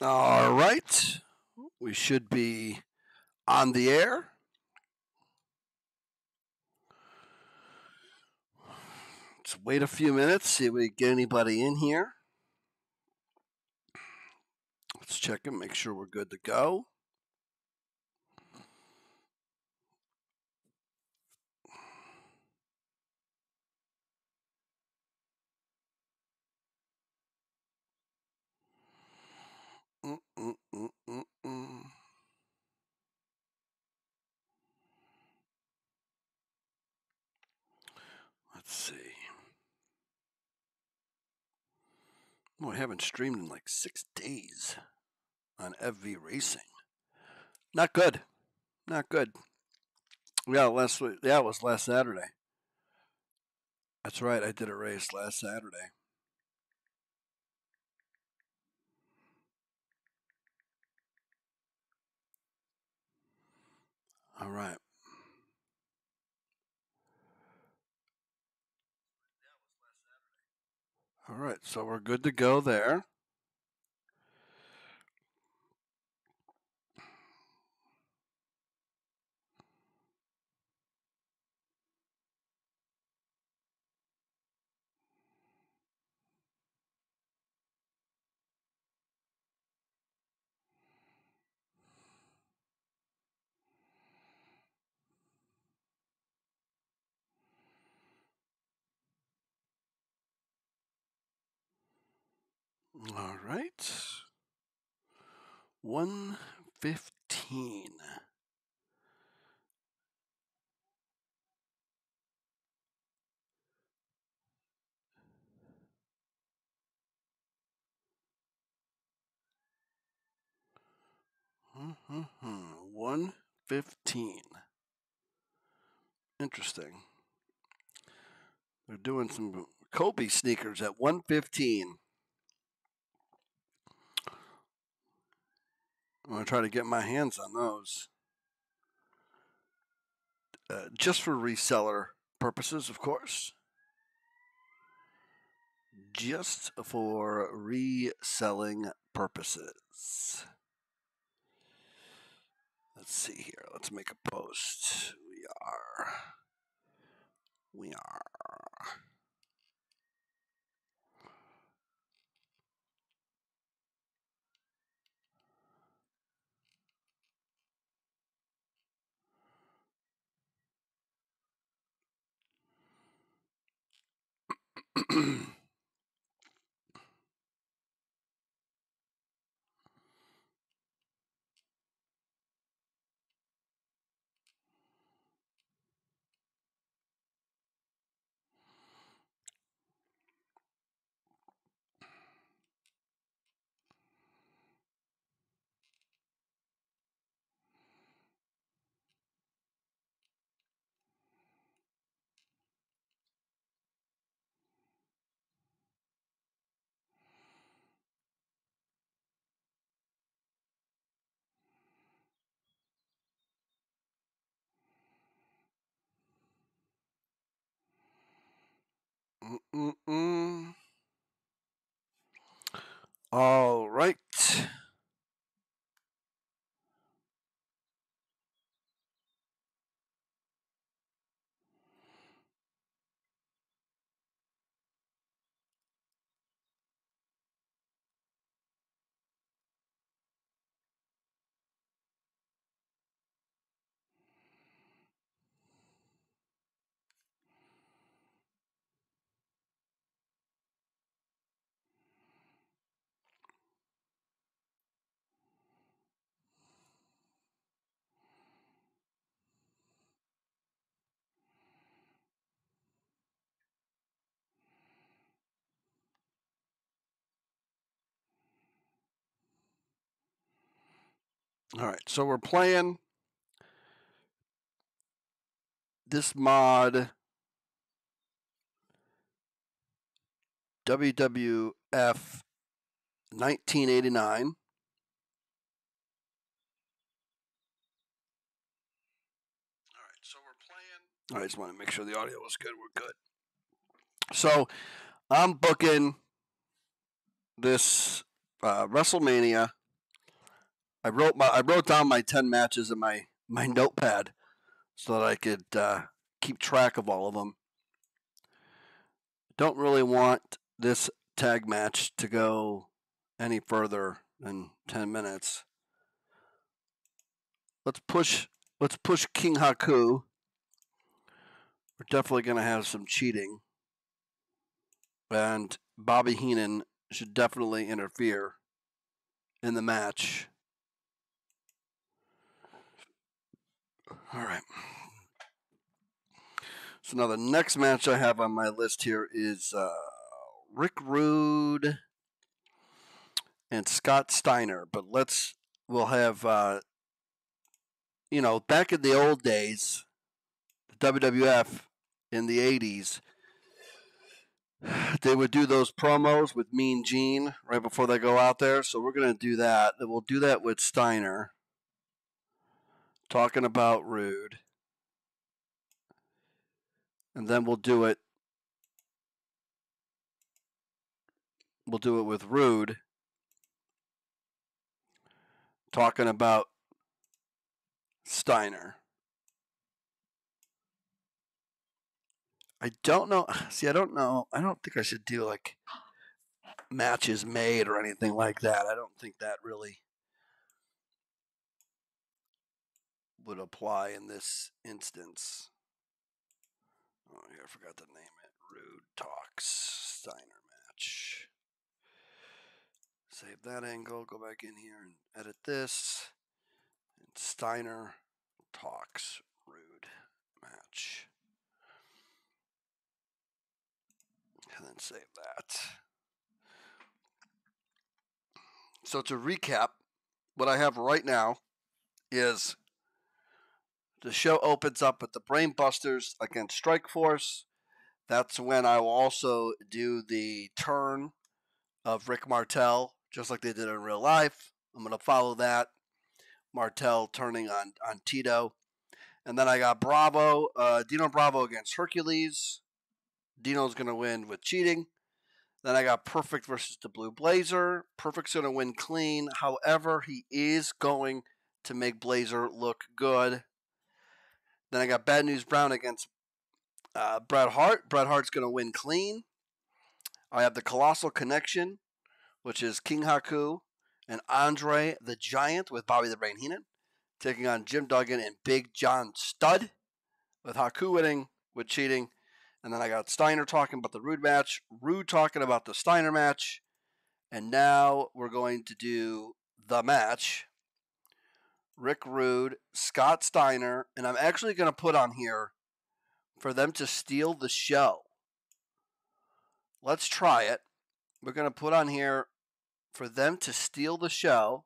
All right. We should be on the air. Let's wait a few minutes, see if we get anybody in here. Let's check and make sure we're good to go. Let's see. Oh, I haven't streamed in like six days on FV Racing. Not good. Not good. Yeah, last week. Yeah, it was last Saturday. That's right. I did a race last Saturday. All right. All right, so we're good to go there. All right. 115. Mm-hmm. 115. Interesting. They're doing some Kobe sneakers at 115. I'm going to try to get my hands on those. Uh, just for reseller purposes, of course. Just for reselling purposes. Let's see here. Let's make a post. We are. We are. Mm-mm-mm. All right. All right. So we're playing this mod WWF 1989. All right, so we're playing. All right, just want to make sure the audio was good. We're good. So I'm booking this uh, WrestleMania I wrote my I wrote down my ten matches in my my notepad so that I could uh, keep track of all of them. Don't really want this tag match to go any further than ten minutes. Let's push let's push King Haku. We're definitely gonna have some cheating. And Bobby Heenan should definitely interfere in the match. All right. So now the next match I have on my list here is uh, Rick Rude and Scott Steiner. But let's we'll have uh, you know back in the old days, the WWF in the '80s they would do those promos with Mean Gene right before they go out there. So we're going to do that. We'll do that with Steiner talking about Rude. And then we'll do it. We'll do it with Rude talking about Steiner. I don't know. See, I don't know. I don't think I should do like matches made or anything like that. I don't think that really would apply in this instance. Oh, yeah, I forgot to name it. Rude Talks Steiner match. Save that angle. Go back in here and edit this. And Steiner Talks Rude match. and then save that. So to recap, what I have right now is the show opens up with the Brainbusters against Strike Force. That's when I will also do the turn of Rick Martel, just like they did in real life. I'm going to follow that. Martel turning on, on Tito. And then I got Bravo, uh, Dino Bravo against Hercules. Dino's going to win with cheating. Then I got Perfect versus the Blue Blazer. Perfect's going to win clean. However, he is going to make Blazer look good. Then I got Bad News Brown against uh, Bret Hart. Bret Hart's going to win clean. I have the Colossal Connection, which is King Haku and Andre the Giant with Bobby the Brain Heenan, taking on Jim Duggan and Big John Studd, with Haku winning with cheating. And then I got Steiner talking about the Rude match, Rude talking about the Steiner match. And now we're going to do the match. Rick Rude, Scott Steiner, and I'm actually going to put on here for them to steal the show. Let's try it. We're going to put on here for them to steal the show.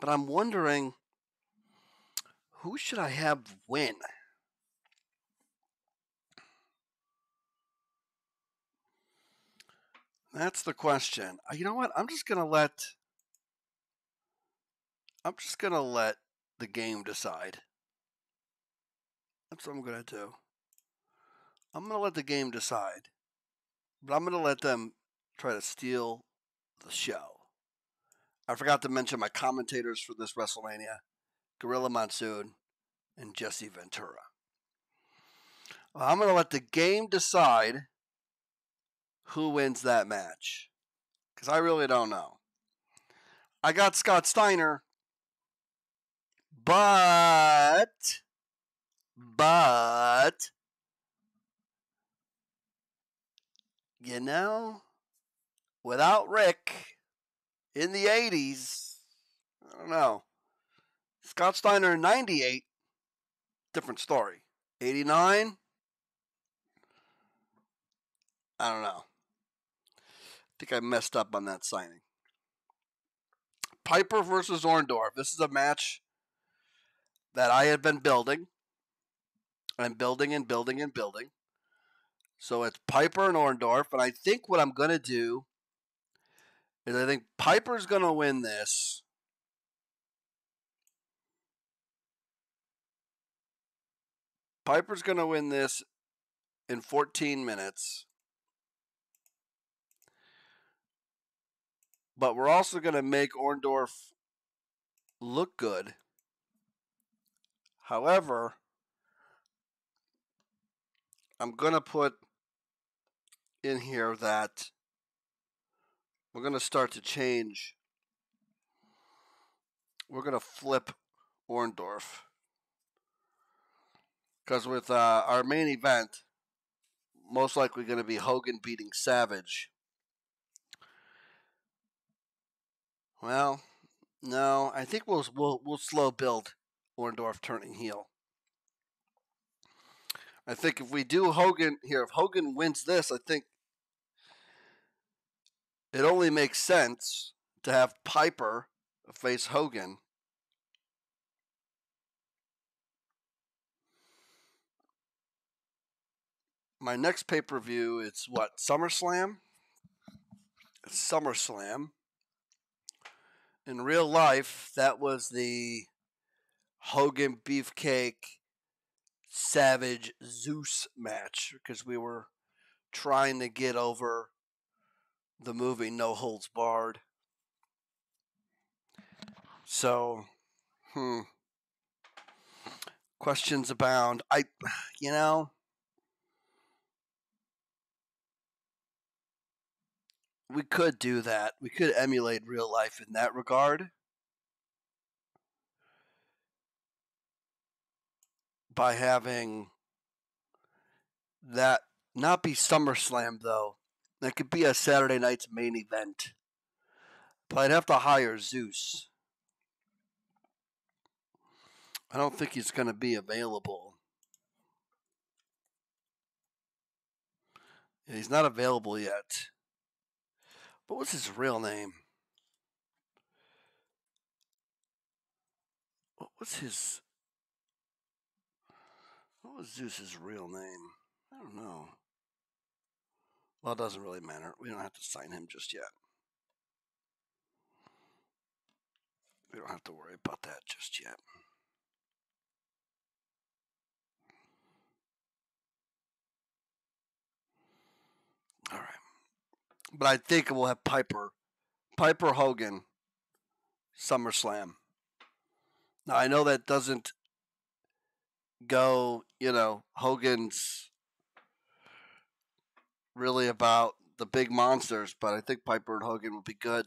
But I'm wondering who should I have win? That's the question. Uh, you know what? I'm just gonna let. I'm just gonna let the game decide. That's what I'm gonna do. I'm gonna let the game decide, but I'm gonna let them try to steal the show. I forgot to mention my commentators for this WrestleMania: Gorilla Monsoon and Jesse Ventura. I'm gonna let the game decide who wins that match. Because I really don't know. I got Scott Steiner, but, but, you know, without Rick in the 80s, I don't know. Scott Steiner in 98, different story. 89, I don't know think I messed up on that signing. Piper versus Orndorff. This is a match that I had been building. I'm building and building and building. So it's Piper and Orndorff. And I think what I'm going to do is I think Piper's going to win this. Piper's going to win this in 14 minutes. But we're also going to make Orndorff look good. However, I'm going to put in here that we're going to start to change. We're going to flip Orndorff. Because with uh, our main event, most likely going to be Hogan beating Savage. Well, no, I think we'll we'll we'll slow build Orndorff turning heel. I think if we do Hogan here, if Hogan wins this, I think it only makes sense to have Piper face Hogan. My next pay per view is what? SummerSlam? It's SummerSlam. In real life, that was the Hogan Beefcake Savage Zeus match because we were trying to get over the movie No Holds Barred. So, hmm. Questions abound. I, you know, we could do that. We could emulate real life in that regard. By having that not be SummerSlam though. That could be a Saturday night's main event. But I'd have to hire Zeus. I don't think he's going to be available. He's not available yet. What was his real name? What was his was Zeus's real name? I don't know. Well, it doesn't really matter. We don't have to sign him just yet. We don't have to worry about that just yet. All right. But I think we'll have Piper. Piper Hogan. SummerSlam. Now, I know that doesn't go, you know, Hogan's really about the big monsters, but I think Piper and Hogan will be good.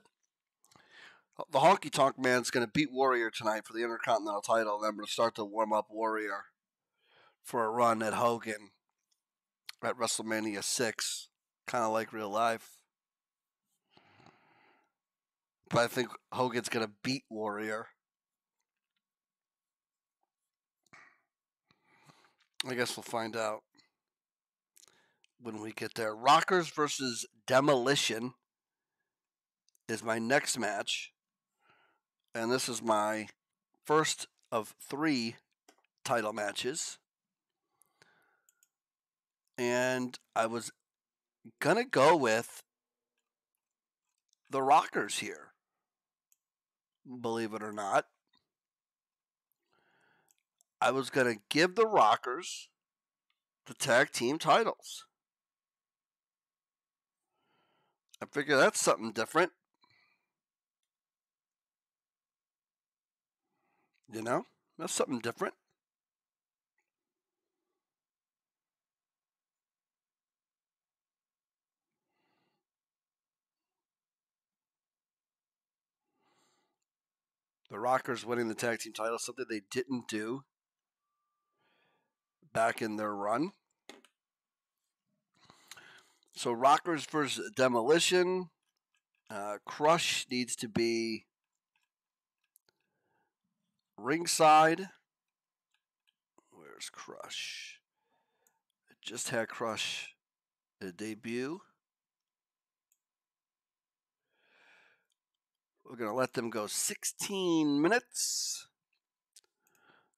The Honky Tonk Man's going to beat Warrior tonight for the Intercontinental title, and I'm going to start to warm up Warrior for a run at Hogan at WrestleMania 6, kind of like real life. But I think Hogan's going to beat Warrior. I guess we'll find out when we get there. Rockers versus Demolition is my next match. And this is my first of three title matches. And I was going to go with the Rockers here. Believe it or not. I was going to give the Rockers the tag team titles. I figure that's something different. You know, that's something different. The Rockers winning the tag team title, something they didn't do back in their run. So Rockers versus Demolition. Uh, Crush needs to be ringside. Where's Crush? It just had Crush a debut. We're going to let them go 16 minutes.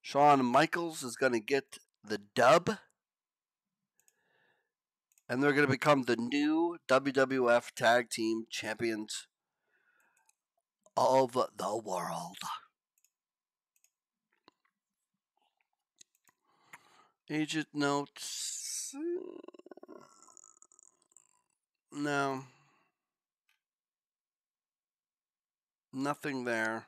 Shawn Michaels is going to get the dub. And they're going to become the new WWF Tag Team Champions of the world. Agent notes. No. Nothing there.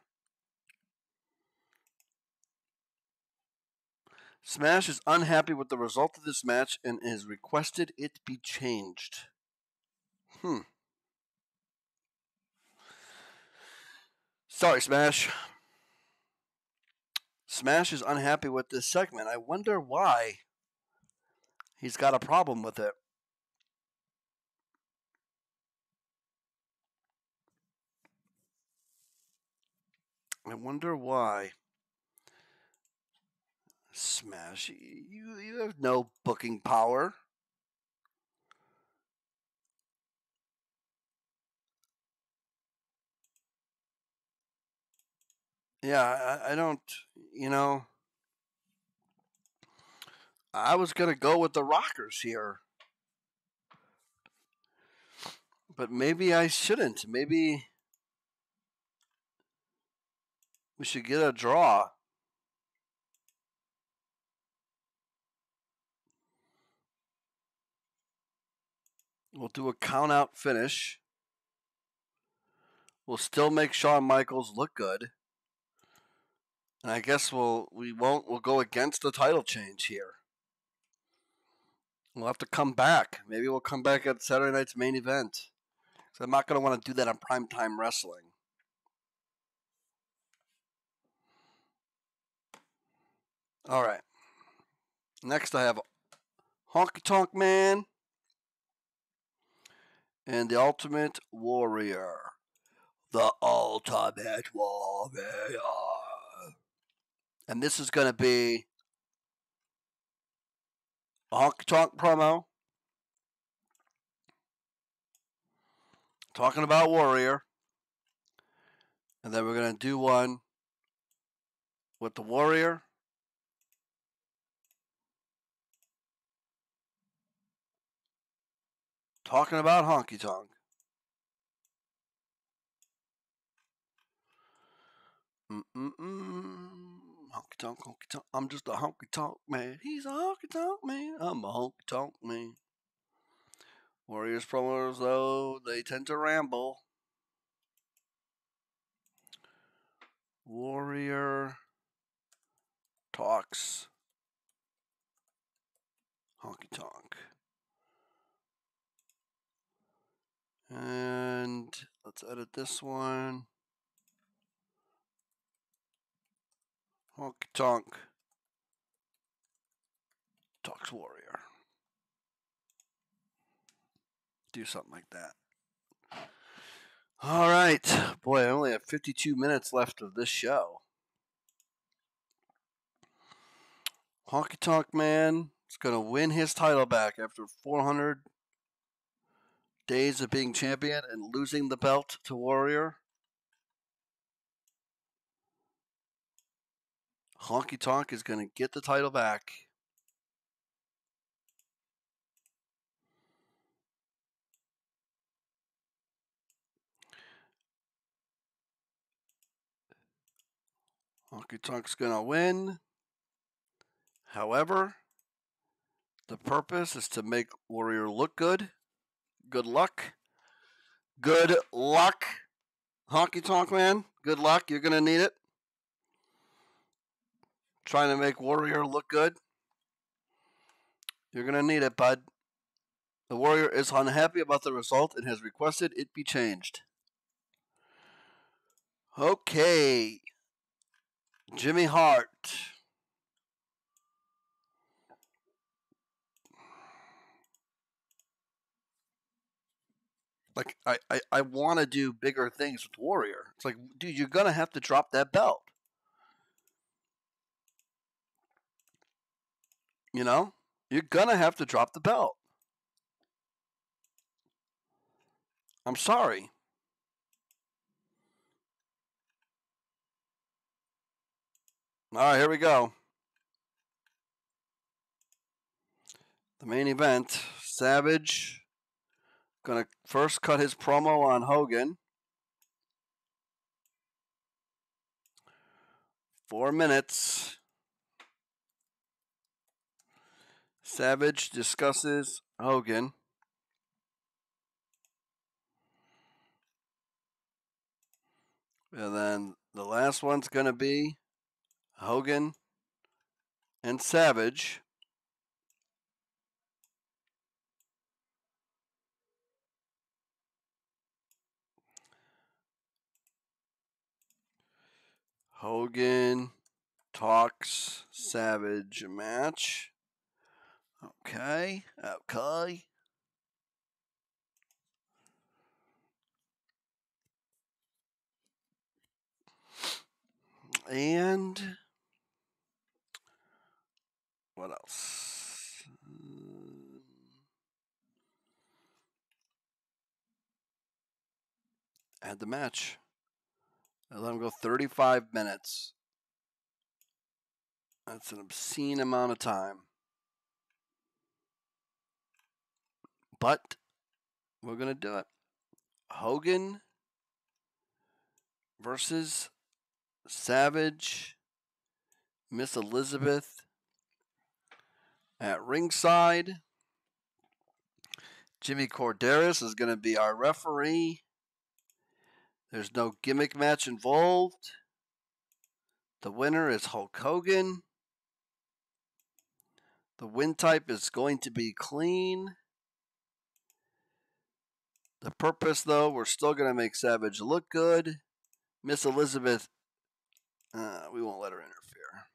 Smash is unhappy with the result of this match and has requested it be changed. Hmm. Sorry, Smash. Smash is unhappy with this segment. I wonder why he's got a problem with it. I wonder why. Smash, you you have no booking power. Yeah, I, I don't, you know. I was gonna go with the Rockers here, but maybe I shouldn't. Maybe we should get a draw. We'll do a count out finish. We'll still make Shawn Michaels look good. And I guess we'll we won't we'll go against the title change here. We'll have to come back. Maybe we'll come back at Saturday night's main event. So I'm not going to want to do that on primetime wrestling. All right. Next, I have Honky Tonk Man and the Ultimate Warrior. The Ultimate Warrior. And this is going to be a honky tonk promo. Talking about Warrior. And then we're going to do one with the Warrior. Talking about honky tonk. Mm-mm-mm. Honky tonk, honky tonk. I'm just a honky tonk man. He's a honky tonk man. I'm a honky tonk man. Warriors promos, though, they tend to ramble. Warrior talks honky tonk. And let's edit this one. Honky Tonk Talks Warrior. Do something like that. All right. Boy, I only have 52 minutes left of this show. Honky Tonk Man is going to win his title back after 400 days of being champion and losing the belt to Warrior. Honky Tonk is going to get the title back. Honky Tonk's going to win. However, the purpose is to make Warrior look good. Good luck. Good luck. Honky Tonk Man, good luck. You're going to need it trying to make Warrior look good. You're going to need it, bud. The Warrior is unhappy about the result and has requested it be changed. Okay. Jimmy Hart. Like I, I, I want to do bigger things with Warrior. It's like, dude, you're gonna have to drop that belt. You know, you're to have to drop the belt. I'm sorry. All right, here we go. The main event Savage going to first cut his promo on Hogan. Four minutes. Savage discusses Hogan. And then the last one's going to be Hogan and Savage. Hogan talks Savage match. Okay, okay. And what else? Add the match. I let him go 35 minutes. That's an obscene amount of time. But we're going to do it. Hogan versus Savage, Miss Elizabeth at ringside. Jimmy Korderas is going to be our referee. There's no gimmick match involved. The winner is Hulk Hogan. The win type is going to be clean. The purpose, though, we're still going to make Savage look good. Miss Elizabeth, uh, we won't let her interfere.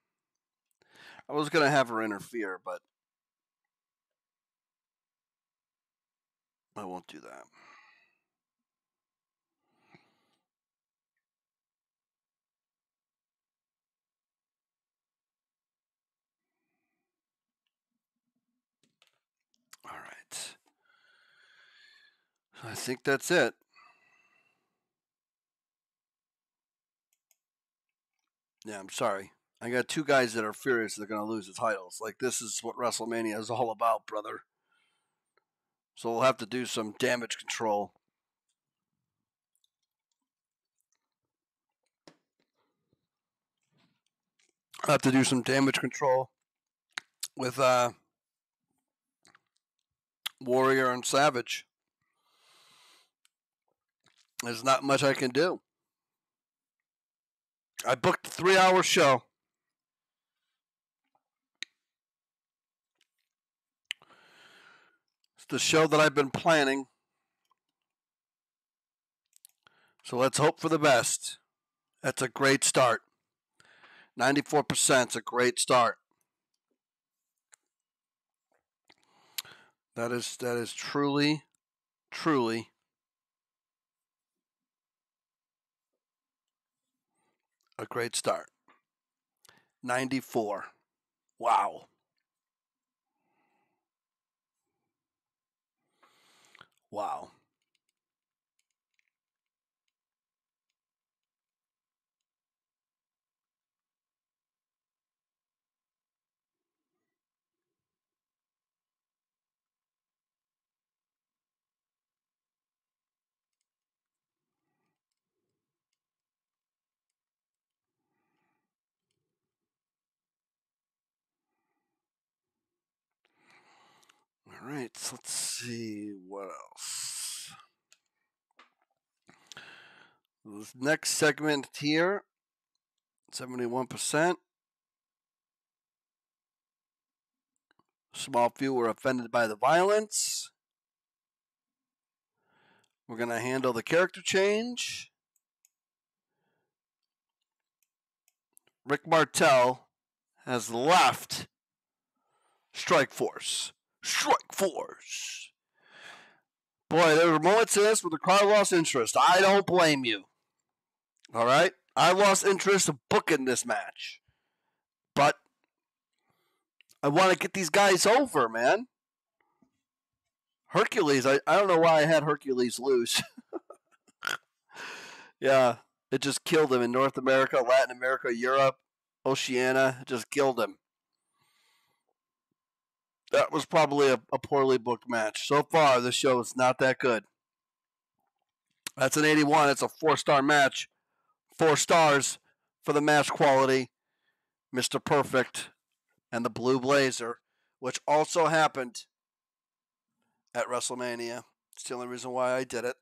I was going to have her interfere, but I won't do that. All right. I think that's it. Yeah, I'm sorry. I got two guys that are furious they're going to lose the titles. Like, this is what WrestleMania is all about, brother. So we'll have to do some damage control. I'll have to do some damage control with uh, Warrior and Savage. There's not much I can do. I booked a three hour show. It's the show that I've been planning. So let's hope for the best. That's a great start. 94% is a great start. That is that is truly truly a great start. 94. Wow. Wow. All right, so let's see what else. This next segment here 71%. Small few were offended by the violence. We're going to handle the character change. Rick Martel has left Strike Force. Strike Force. Boy, there were moments in this where the crowd lost interest. I don't blame you. All right? I lost interest of booking this match. But I want to get these guys over, man. Hercules, I, I don't know why I had Hercules lose. yeah, it just killed him in North America, Latin America, Europe, Oceania. It just killed him that was probably a, a poorly booked match. So far, the show is not that good. That's an 81. It's a four star match. Four stars for the match quality. Mr. Perfect and the Blue Blazer, which also happened at WrestleMania. It's the only reason why I did it.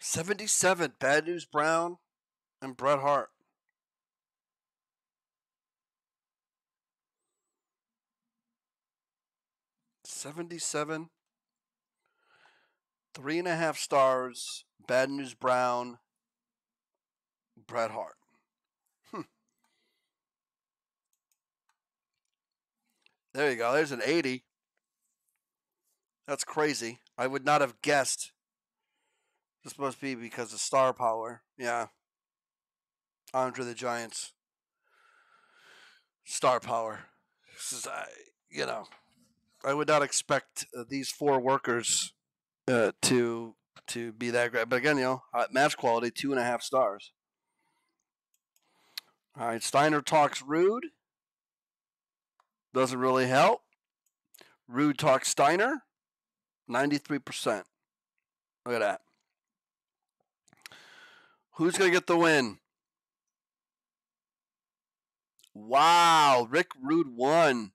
77, Bad News Brown and Bret Hart. 77. Three and a half stars. Bad News Brown. Bret Hart. Hmm. There you go. There's an 80. That's crazy. I would not have guessed. This must be because of star power. Yeah. Andre the Giant's star power. This is, uh, you know, I would not expect uh, these four workers uh, to to be that great. But again, you know, match quality, two and a half stars. All right, Steiner talks Rude. Doesn't really help. Rude talks Steiner. 93%. Look at that. Who's going to get the win? Wow, Rick Rude won.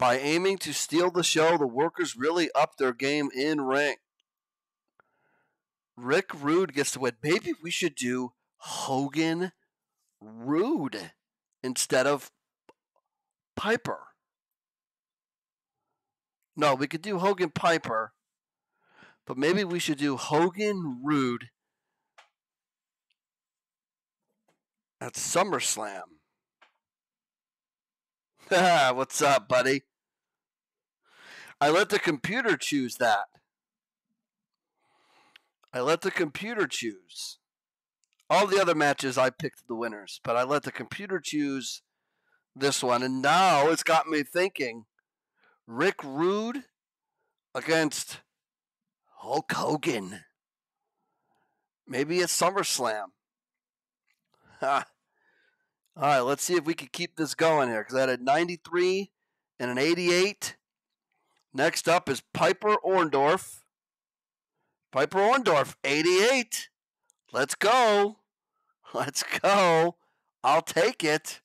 By aiming to steal the show, the workers really upped their game in ring. Rick Rude gets to win. Maybe we should do Hogan Rude instead of Piper. No, we could do Hogan Piper, but maybe we should do Hogan Rude at SummerSlam. What's up, buddy? I let the computer choose that. I let the computer choose. All the other matches I picked the winners, but I let the computer choose this one. And now it's got me thinking Rick Rude against Hulk Hogan. Maybe it's SummerSlam. All right, let's see if we can keep this going here because I had a 93 and an 88. Next up is Piper Orndorff. Piper Orndorff, 88. Let's go. Let's go. I'll take it.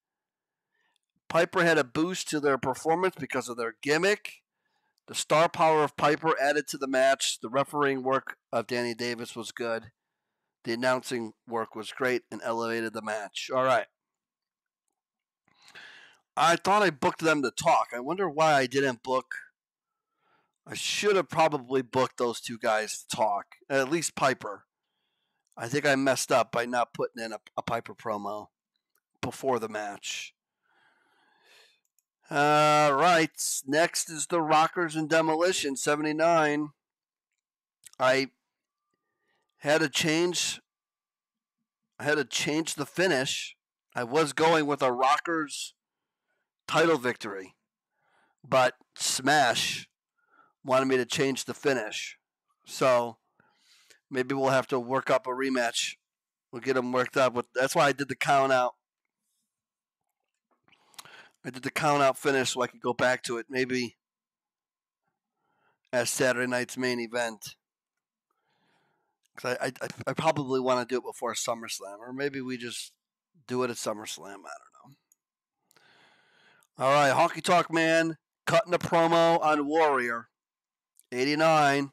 Piper had a boost to their performance because of their gimmick. The star power of Piper added to the match. The refereeing work of Danny Davis was good. The announcing work was great and elevated the match. All right. I thought I booked them to talk. I wonder why I didn't book I should have probably booked those two guys to talk, at least Piper. I think I messed up by not putting in a, a Piper promo before the match. All right, next is the Rockers and Demolition 79. I had to change I had to change the finish. I was going with a Rockers title victory, but Smash wanted me to change the finish. So maybe we'll have to work up a rematch. We'll get them worked up. With, that's why I did the count out. I did the count out finish so I could go back to it maybe as Saturday night's main event. Because I, I, I probably want to do it before SummerSlam, or maybe we just do it at SummerSlam. I don't know. All right, Honky Tonk Man cutting a promo on Warrior. 89.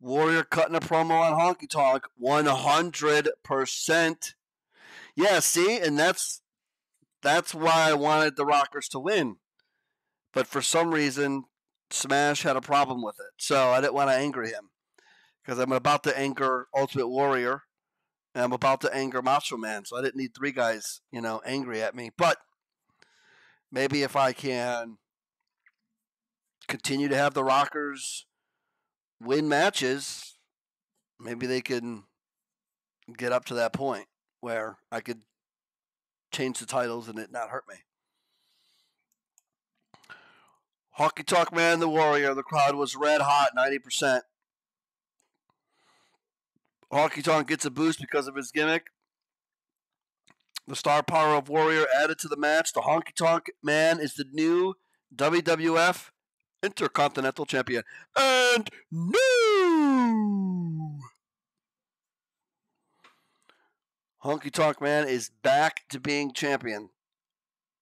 Warrior cutting a promo on Honky Tonk. 100%. Yeah, see, and that's that's why I wanted the Rockers to win. But for some reason, Smash had a problem with it. So I didn't want to anger him. Because I'm about to anger Ultimate Warrior. And I'm about to anger Macho Man. So I didn't need three guys, you know, angry at me. But maybe if I can continue to have the Rockers win matches, maybe they can get up to that point where I could change the titles and it not hurt me. Honky Tonk Man, the Warrior. The crowd was red hot, 90%. Honky Tonk gets a boost because of his gimmick. The star power of Warrior added to the match. The Honky Tonk Man is the new WWF Intercontinental Champion. And new Honky Tonk Man is back to being champion.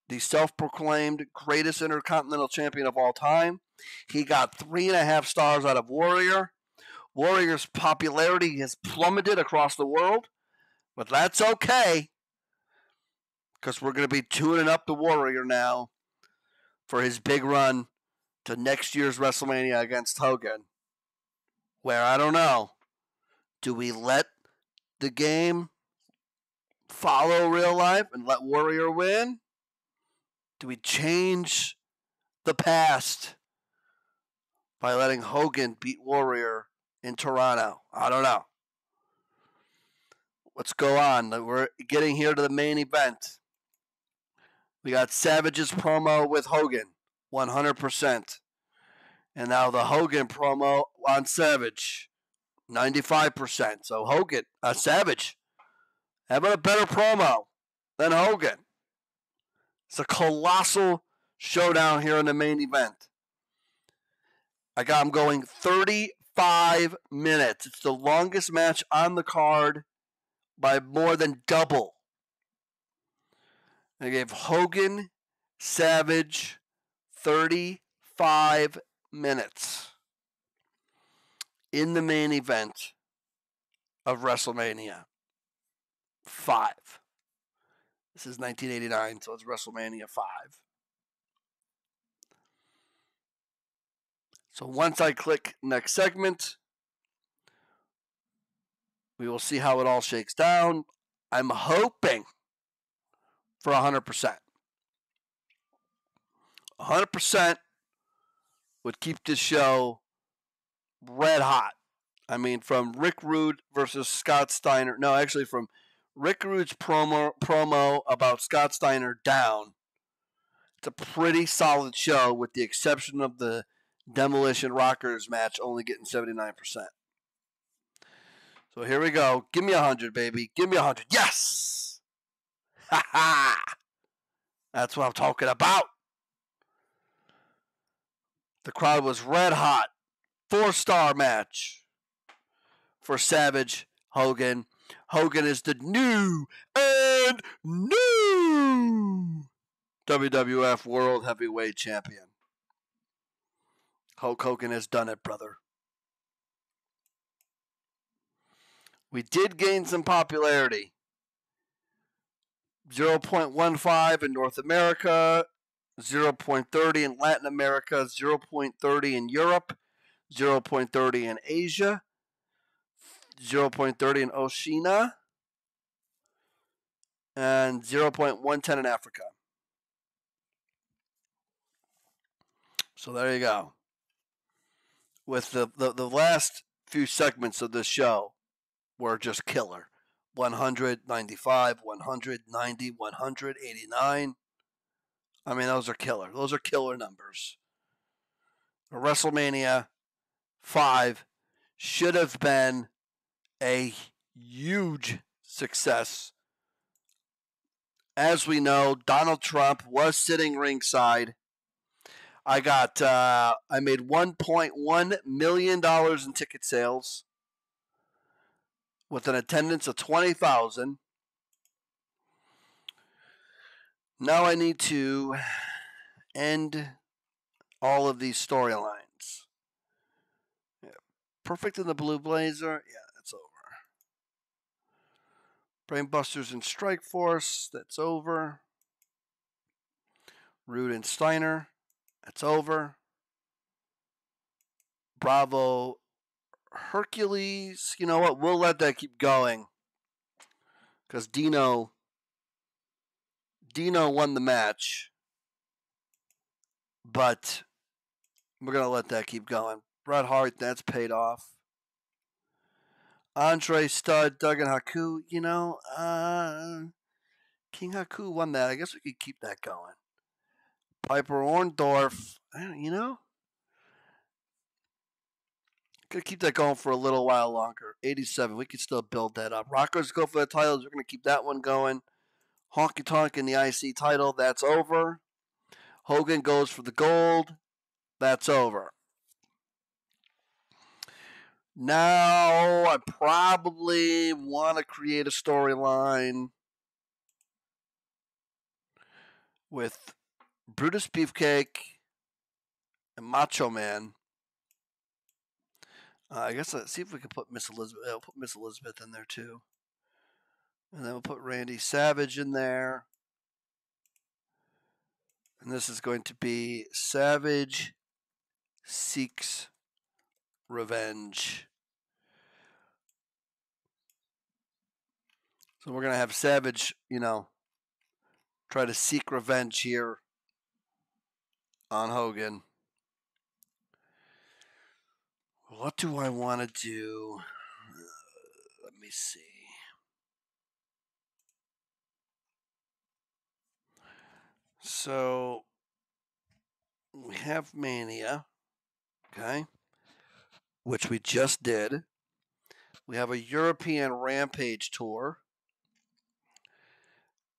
The self proclaimed greatest intercontinental champion of all time. He got three and a half stars out of Warrior. Warrior's popularity has plummeted across the world, but that's okay because we're going to be tuning up the Warrior now for his big run to next year's WrestleMania against Hogan, where I don't know, do we let the game follow real life and let Warrior win? Do we change the past by letting Hogan beat Warrior in Toronto? I don't know. Let's go on. We're getting here to the main event. We got Savage's promo with Hogan, 100%. And now the Hogan promo on Savage, 95%. So Hogan, uh, Savage, having a better promo than Hogan. It's a colossal showdown here in the main event. I got him going 35 minutes. It's the longest match on the card by more than double. I gave Hogan Savage 35 minutes in the main event of WrestleMania 5. This is 1989, so it's WrestleMania 5. So once I click next segment, we will see how it all shakes down. I'm hoping for 100%. 100% would keep this show red hot. I mean, from Rick Rude versus Scott Steiner. No, actually, from Rick Rude's promo promo about Scott Steiner down. It's a pretty solid show, with the exception of the Demolition Rockers match only getting 79%. So here we go. Give me a 100, baby. Give me a 100. Yes! Ha ha! That's what I'm talking about. The crowd was red hot. Four star match for Savage Hogan. Hogan is the new and new WWF World Heavyweight Champion. Hulk Hogan has done it, brother. We did gain some popularity. 0.15 in North America, 0.30 in Latin America, 0.30 in Europe, 0.30 in Asia, 0.30 in Oceania, and 0.110 in Africa. So there you go. With the, the, the last few segments of this show were just killer. 195, 190, 189. I mean, those are killer. Those are killer numbers. WrestleMania 5 should have been a huge success. As we know, Donald Trump was sitting ringside. I got, uh, I made $1.1 million in ticket sales with an attendance of 20,000. Now I need to end all of these storylines. Yeah. Perfect in the Blue Blazer. Yeah, that's over. Brainbusters and Strike Force. That's over. Rude and Steiner. That's over. Bravo Hercules. You know what? We'll let that keep going. Because Dino Dino won the match, but we're going to let that keep going. Bret Hart, that's paid off. Andre Studd, Duggan Haku, you know, uh, King Haku won that. I guess we could keep that going. Piper Orndorff, you know, could keep that going for a little while longer. 87, we could still build that up. Rockers go for the titles. We're going to keep that one going. Honky Tonk in the IC title, that's over. Hogan goes for the gold, that's over. Now, I probably want to create a storyline with Brutus Beefcake and Macho Man. Uh, I guess let's see if we can put Miss Elizabeth. I'll put Miss Elizabeth in there too. And then we'll put Randy Savage in there. And this is going to be Savage seeks revenge. So we're gonna have Savage, you know, try to seek revenge here on Hogan. What do I want to do? Uh, let me see. So we have Mania, okay, which we just did. We have a European Rampage tour.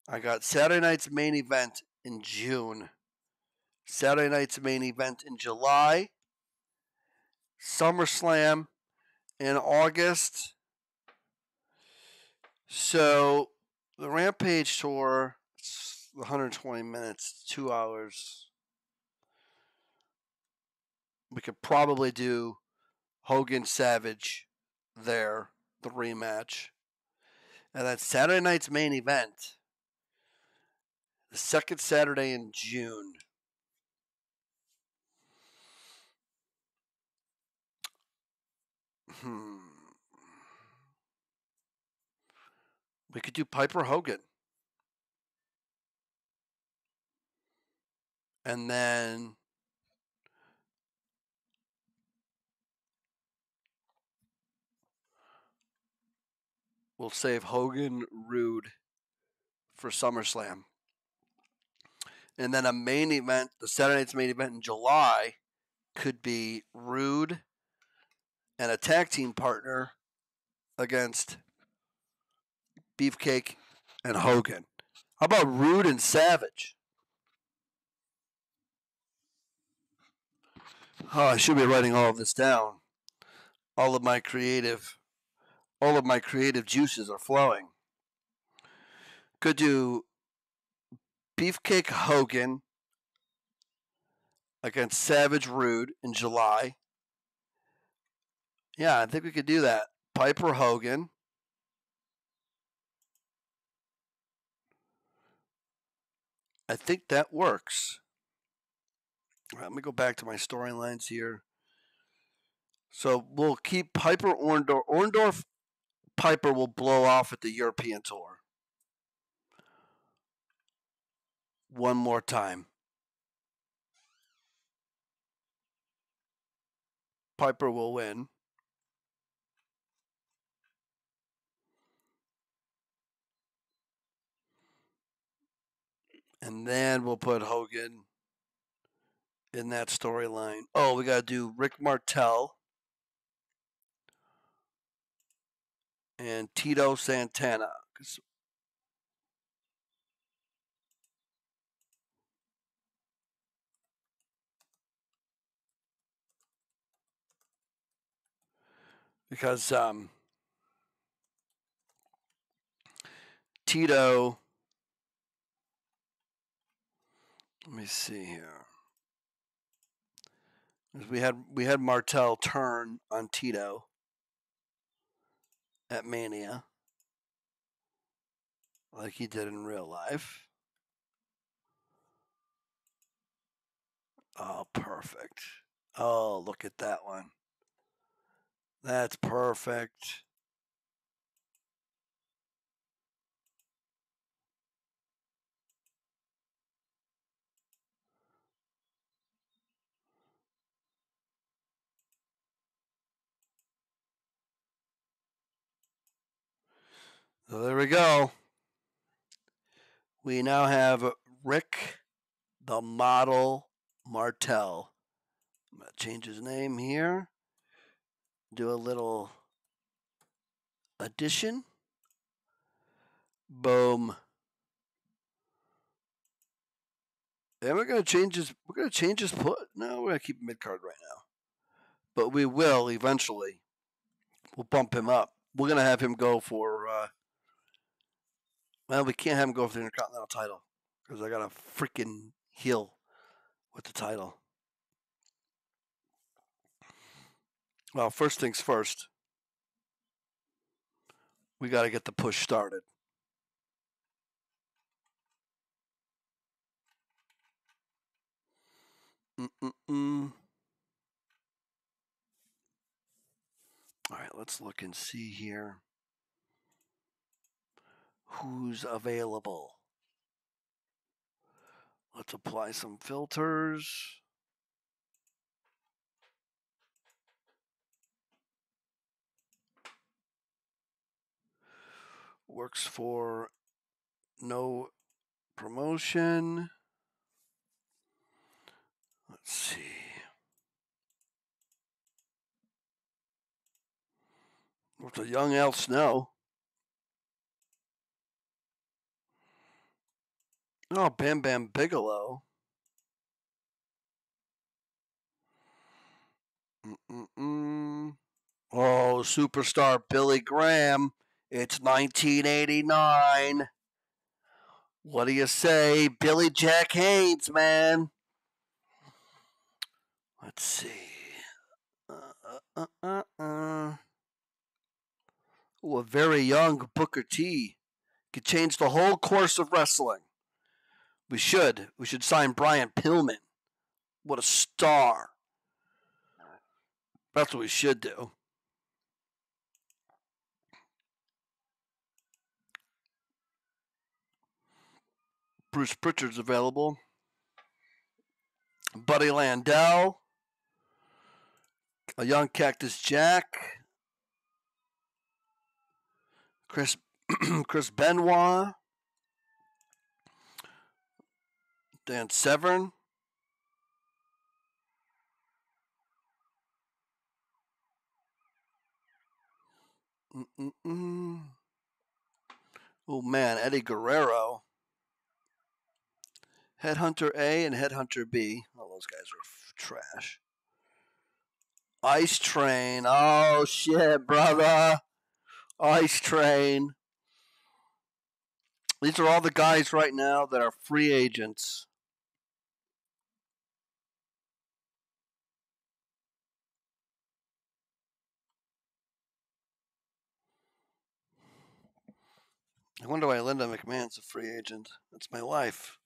I got Saturday night's main event in June, Saturday night's main event in July, SummerSlam in August. So the Rampage tour, 120 minutes, two hours. We could probably do Hogan Savage there, the rematch. And then Saturday night's main event, the second Saturday in June. Hmm. We could do Piper Hogan. And then we'll save Hogan Rude for SummerSlam. And then a main event, the Saturday night's main event in July could be Rude and a tag team partner against Beefcake and Hogan. How about Rude and Savage? Oh, I should be writing all of this down. All of my creative, all of my creative juices are flowing. Could do Beefcake Hogan against Savage Rude in July. Yeah, I think we could do that. Piper Hogan. I think that works. Let me go back to my storylines here. So we'll keep Piper Orndorff. Orndorff Piper will blow off at the European tour. One more time. Piper will win. And then we'll put Hogan in that storyline. Oh, we got to do Rick Martel and Tito Santana. Because um, Tito Let me see here. We had we had Martel turn on Tito at Mania, like he did in real life. Oh, perfect. Oh, look at that one. That's perfect. So there we go. We now have Rick the Model Martel. I'm going to change his name here. Do a little addition. Boom. And we're gonna change his we're gonna change his put no, we're gonna keep mid card right now. But we will eventually. We'll bump him up. We're gonna have him go for uh, well, we can't have him go for the Intercontinental title because I got a freaking heel with the title. Well, first things first, we got to get the push started. Mm-mm-mm. All right, let's look and see here. Who's available? Let's apply some filters. Works for no promotion. Let's see. With a young Al Snow. Oh, Bam Bam Bigelow. Mm-mm-mm. Oh, superstar Billy Graham. It's 1989. What do you say, Billy Jack Haynes, man? Let's see. Uh, uh, uh, uh. Ooh, a very young Booker T could change the whole course of wrestling. We should. We should sign Brian Pillman. What a star. That's what we should do. Bruce Pritchard's available. Buddy Landel. A young Cactus Jack. Chris Chris Benoit. Dan Severn. Mm-mm-mm. Oh man, Eddie Guerrero. Headhunter A and Headhunter B. All those guys are f- trash. Ice Train. Oh shit, brother. Ice Train. These are all the guys right now that are free agents. I wonder why Linda McMahon's a free agent. That's my life.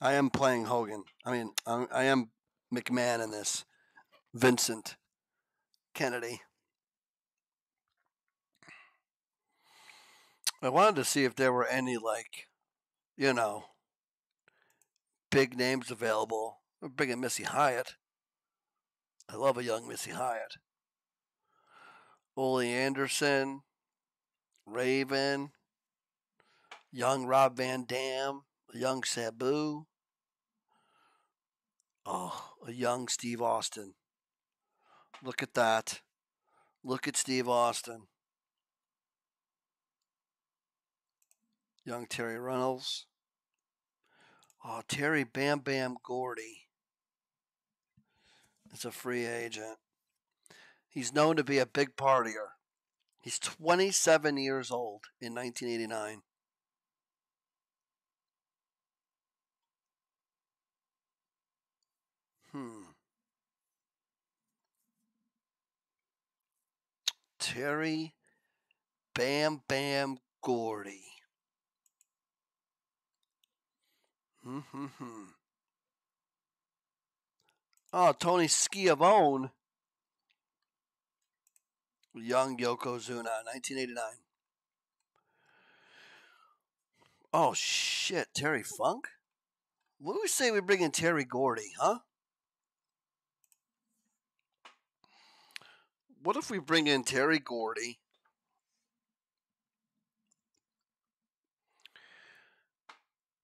I am playing Hogan. I mean, I am McMahon in this. Vincent Kennedy. I wanted to see if there were any, like, you know, big names available. We're bringing Missy Hyatt. I love a young Missy Hyatt. Ole Anderson, Raven, young Rob Van Dam, a young Sabu. Oh, a young Steve Austin. Look at that. Look at Steve Austin. Young Terry Reynolds. Oh, Terry Bam Bam Gordy. It's a free agent. He's known to be a big partier. He's 27 years old in 1989. Hmm. Terry Bam Bam Gordy. Mm-hmm. Oh, Tony Schiavone. Young Yokozuna, 1989. Oh, shit. Terry Funk? What do we say we bring in Terry Gordy, huh? What if we bring in Terry Gordy?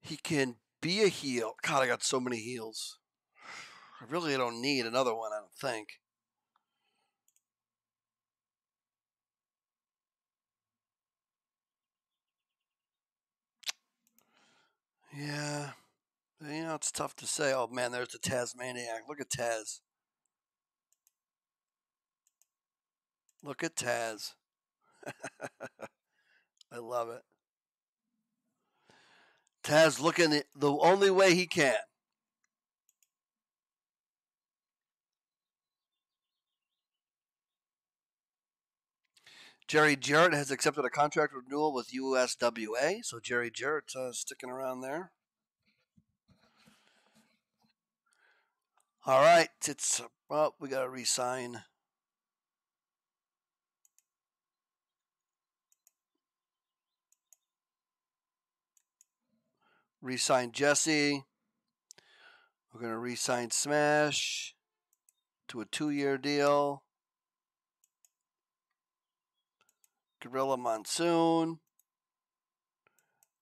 He can be a heel. God, I got so many heels. I really don't need another one, I don't think. Yeah. You know, it's tough to say. Oh, man, there's the Tasmaniac. Look at Taz. Look at Taz. I love it. Taz looking the, only way he can. Jerry Jarrett has accepted a contract renewal with USWA, so Jerry Jarrett's uh, sticking around there. All right, it's well, we got to resign Resign Jesse. We're going to resign Smash to a two year deal. Gorilla Monsoon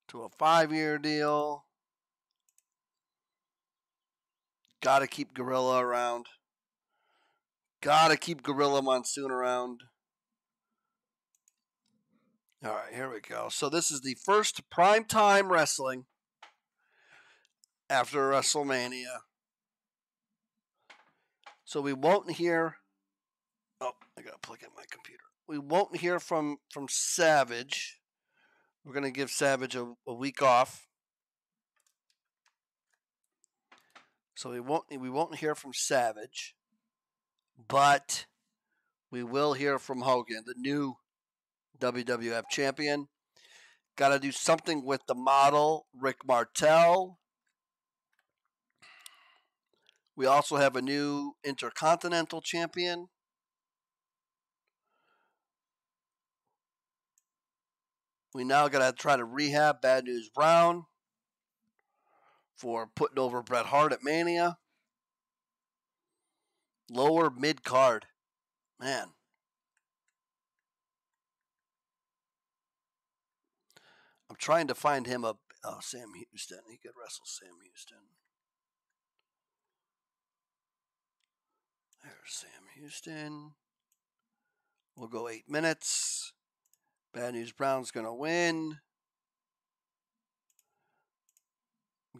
to a five year deal. Got to keep Gorilla around. Got to keep Gorilla Monsoon around. All right, here we go. So this is the first prime time wrestling after WrestleMania. So we won't hear. Oh, I gotta plug in my computer. We won't hear from from Savage. We're gonna give Savage a, a week off. So we won't we won't hear from Savage, but we will hear from Hogan, the new WWF champion. Got to do something with the model, Rick Martel. We also have a new Intercontinental champion. We now got to try to rehab Bad News Brown for putting over Bret Hart at Mania. Lower mid card. Man. I'm trying to find him a oh, Sam Houston. He could wrestle Sam Houston. Sam Houston. We'll go eight minutes. Bad News Brown's going to win.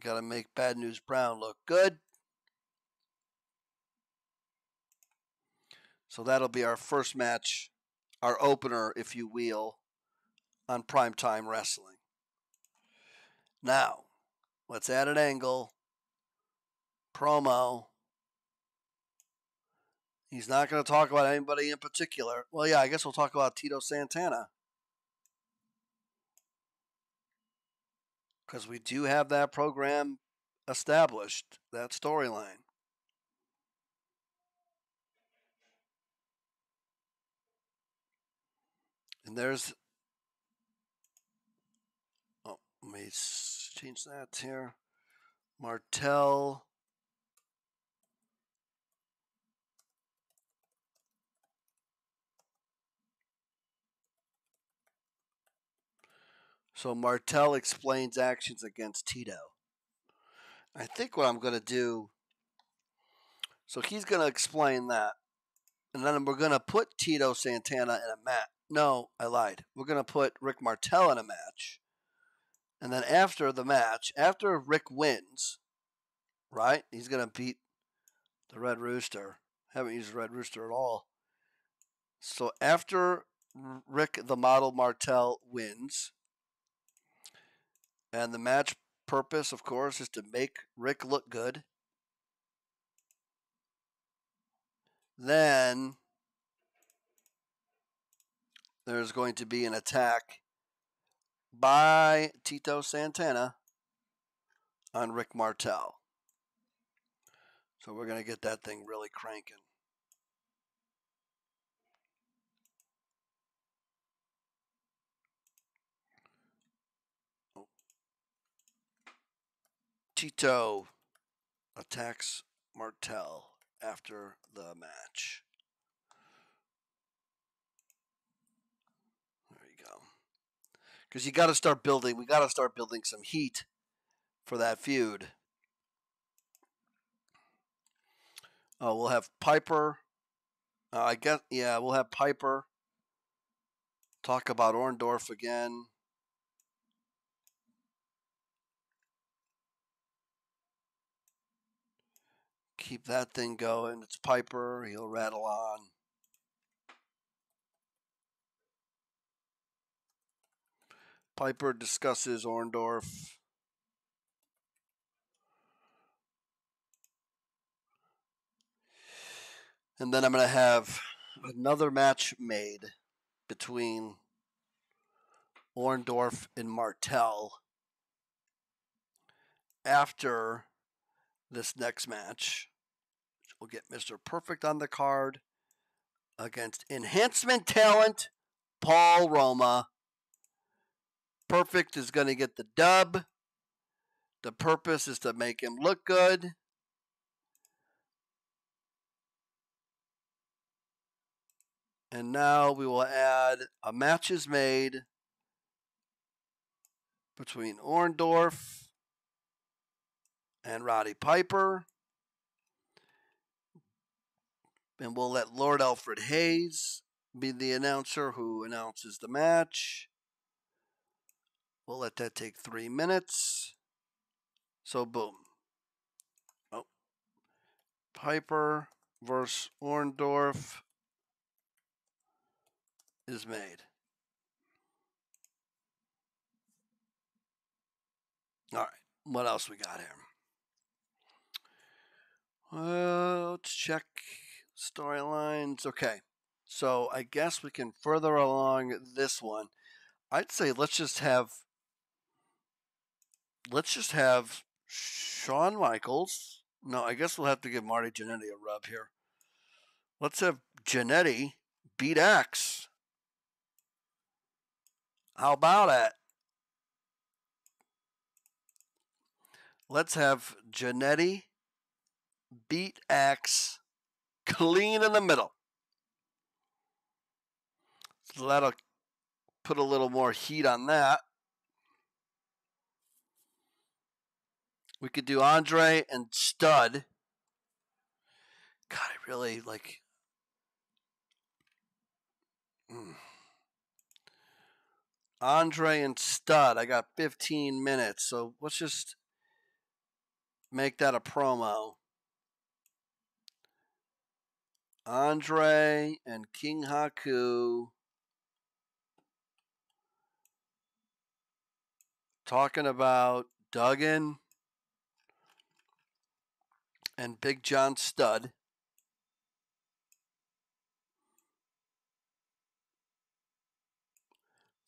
Got to make Bad News Brown look good. So that'll be our first match, our opener, if you will, on Primetime Wrestling. Now, let's add an angle. Promo. He's not going to talk about anybody in particular. Well, yeah, I guess we'll talk about Tito Santana. Because we do have that program established, that storyline. And there's. Oh, let me change that here. Martel. So Martel explains actions against Tito. I think what I'm going to do. So he's going to explain that. And then we're going to put Tito Santana in a match. No, I lied. We're going to put Rick Martel in a match. And then after the match, after Rick wins, right? He's going to beat the Red Rooster. Haven't used Red Rooster at all. So after Rick the Model Martel wins, and the match purpose, of course, is to make Rick look good. Then there's going to be an attack by Tito Santana on Rick Martel. So we're going to get that thing really cranking. Tito attacks Martel after the match. There you go. Because you got to start building, we got to start building some heat for that feud. Oh, we'll have Piper. Uh, I guess, yeah, we'll have Piper talk about Orndorff again. Keep that thing going. It's Piper. He'll rattle on. Piper discusses Orndorff. And then I'm going to have another match made between Orndorff and Martel after this next match. We'll get Mr. Perfect on the card against enhancement talent Paul Roma. Perfect is going to get the dub. The purpose is to make him look good. And now we will add a match is made between Orndorff and Roddy Piper. And we'll let Lord Alfred Hayes be the announcer who announces the match. We'll let that take three minutes. So, boom. Oh. Piper versus Orndorff is made. All right. What else we got here? Well, let's check storylines. Okay. So I guess we can further along this one. I'd say let's just have let's just have Shawn Michaels. No, I guess we'll have to give Marty Jannetty a rub here. Let's have Jannetty beat Axe. How about it? Let's have Jannetty beat Axe clean in the middle. So that'll put a little more heat on that. We could do Andre and Studd. God, I really like. Mm. Andre and Studd. I got 15 minutes, so let's just make that a promo. Andre and King Haku talking about Duggan and Big John Studd.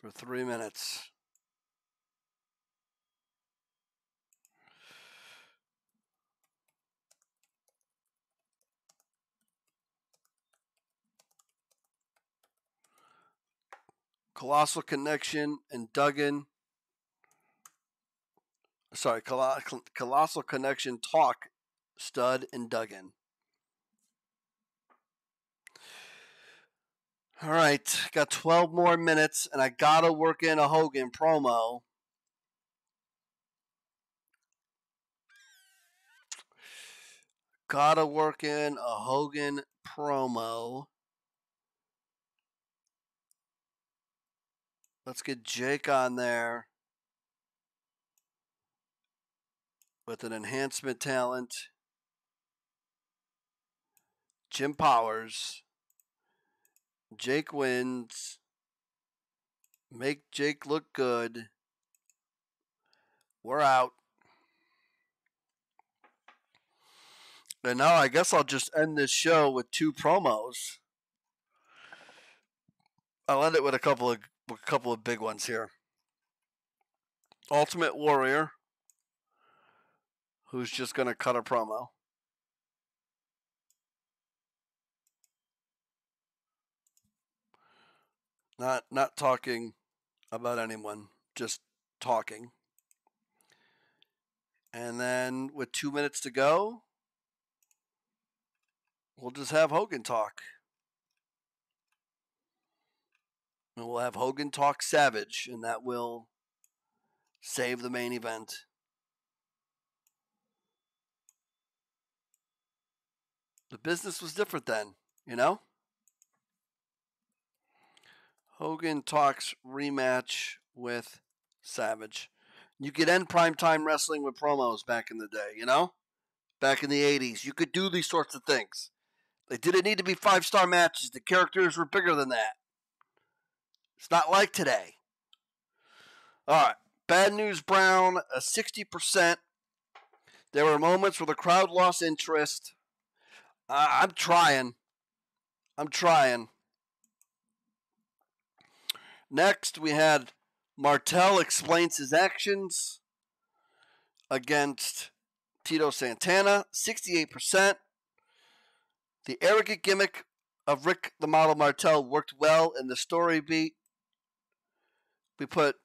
For three minutes. Colossal Connection and Duggan. Sorry, Colossal Connection talk Studd and Duggan. All right, got 12 more minutes, and I gotta work in a Hogan promo. Gotta work in a Hogan promo. Let's get Jake on there with an enhancement talent. Jim Powers. Jake wins. Make Jake look good. We're out. And now I guess I'll just end this show with two promos. I'll end it with a couple of a couple of big ones here. Ultimate Warrior, who's just going to cut a promo. Not not talking about anyone, just talking. And then with two minutes to go, we'll just have Hogan talk. And we'll have Hogan talk Savage, and that will save the main event. The business was different then, you know? Hogan talks rematch with Savage. You could end primetime wrestling with promos back in the day, you know? Back in the 80s. You could do these sorts of things. They didn't need to be five star matches, the characters were bigger than that. It's not like today. All right. Bad News Brown, a 60%. There were moments where the crowd lost interest. Uh, I'm trying. I'm trying. Next, we had Martel explains his actions against Tito Santana, 68%. The arrogant gimmick of Rick the Model Martel worked well in the story beat. We put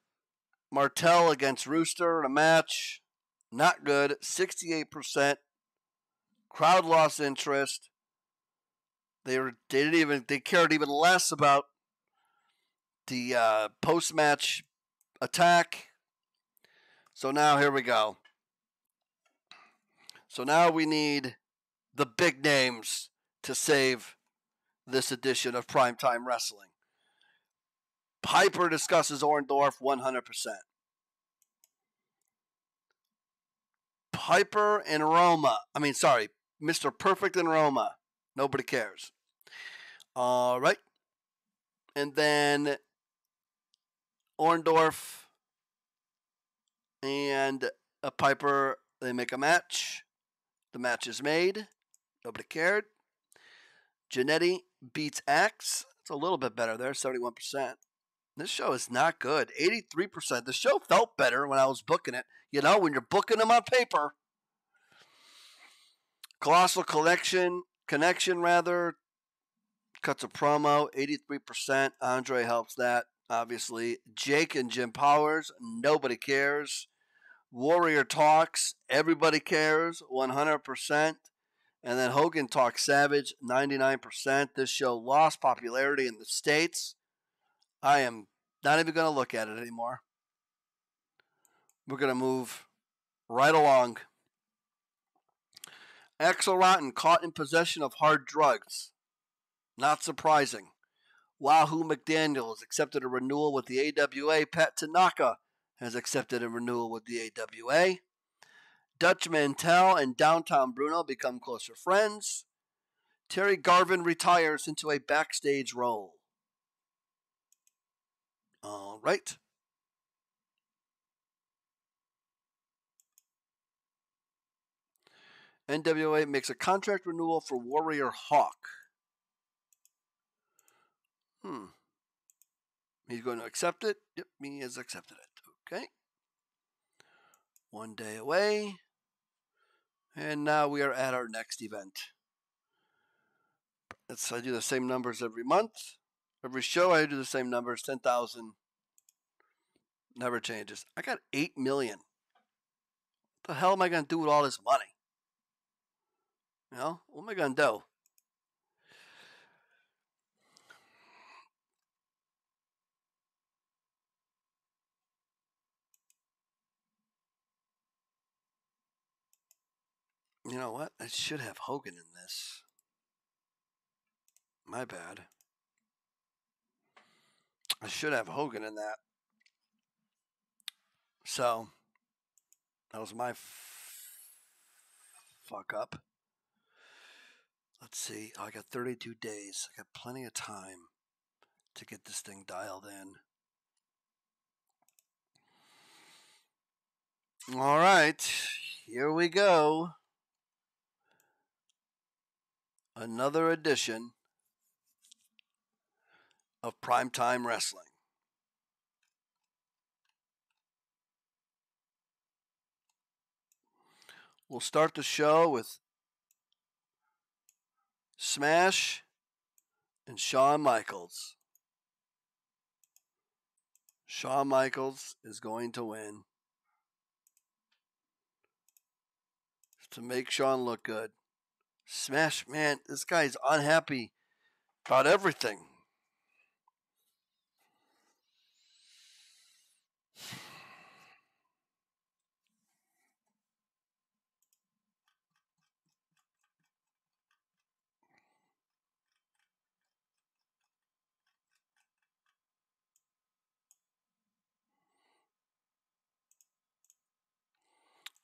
Martel against Rooster in a match. Not good. 68%. Crowd lost interest. They were they didn't even they cared even less about the uh, post match attack. So now here we go. So now we need the big names to save this edition of Primetime Wrestling. Piper discusses Orndorff 100%. Piper and Roma. I mean, sorry, Mr. Perfect and Roma. Nobody cares. All right. And then Orndorff and a Piper, they make a match. The match is made. Nobody cared. Jannetty beats Axe. It's a little bit better there, 71%. This show is not good. 83%. The show felt better when I was booking it. You know, when you're booking them on paper. Colossal Collection, Connection rather, cuts a promo, 83%. Andre helps that, obviously. Jake and Jim Powers, nobody cares. Warrior talks, everybody cares, 100%. And then Hogan talks Savage, 99%. This show lost popularity in the States. I am not even going to look at it anymore. We're going to move right along. Axel Rotten caught in possession of hard drugs. Not surprising. Wahoo McDaniel has accepted a renewal with the AWA. Pat Tanaka has accepted a renewal with the AWA. Dutch Mantell and Downtown Bruno become closer friends. Terry Garvin retires into a backstage role. All right. NWA makes a contract renewal for Warrior Hawk. Hmm. He's going to accept it. Yep, he has accepted it. Okay. One day away. And now we are at our next event. It's, I do the same numbers every month. Every show I do the same numbers, 10,000. Never changes. I got 8 million. What the hell am I going to do with all this money? You know, what am I going to do? You know what? I should have Hogan in this. My bad. I should have Hogan in that. So, that was my f- fuck up. Let's see. Oh, I got 32 days. I got plenty of time to get this thing dialed in. All right. Here we go another edition of Primetime Wrestling. We'll start the show with Smash and Shawn Michaels. Shawn Michaels is going to win to make Shawn look good. Smash, man, this guy's unhappy about everything.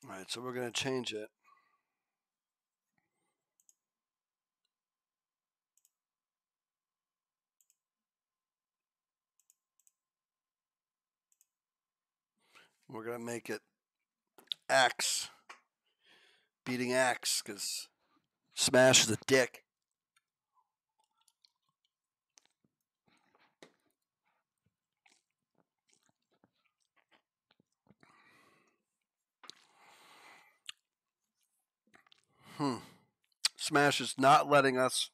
All right, so we're going to change it. We're going to make it Axe beating Axe because Smash a dick. Hmm. Smash is not letting us.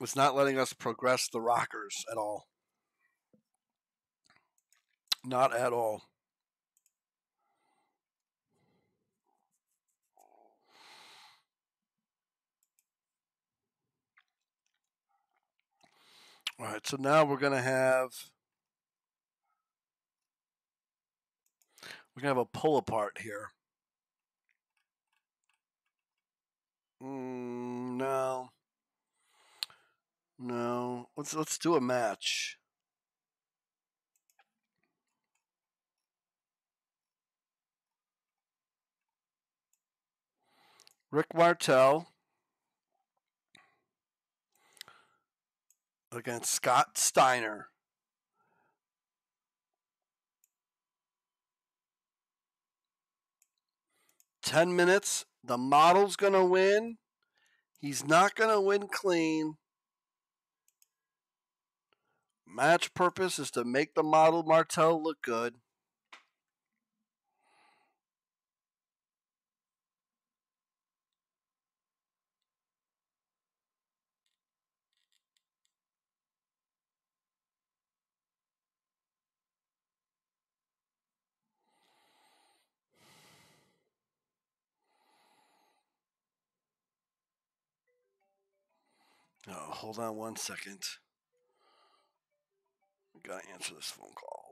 It's not letting us progress the rockers at all. Not at all. All right, so now we're going to have we're gonna have a pull apart here. Mm, no, no. Let's let's do a match. Rick Martel against Scott Steiner. Ten minutes. The model's gonna win. He's not gonna win clean. Match purpose is to make the model Martel look good. Oh, hold on one second. Gotta answer this phone call.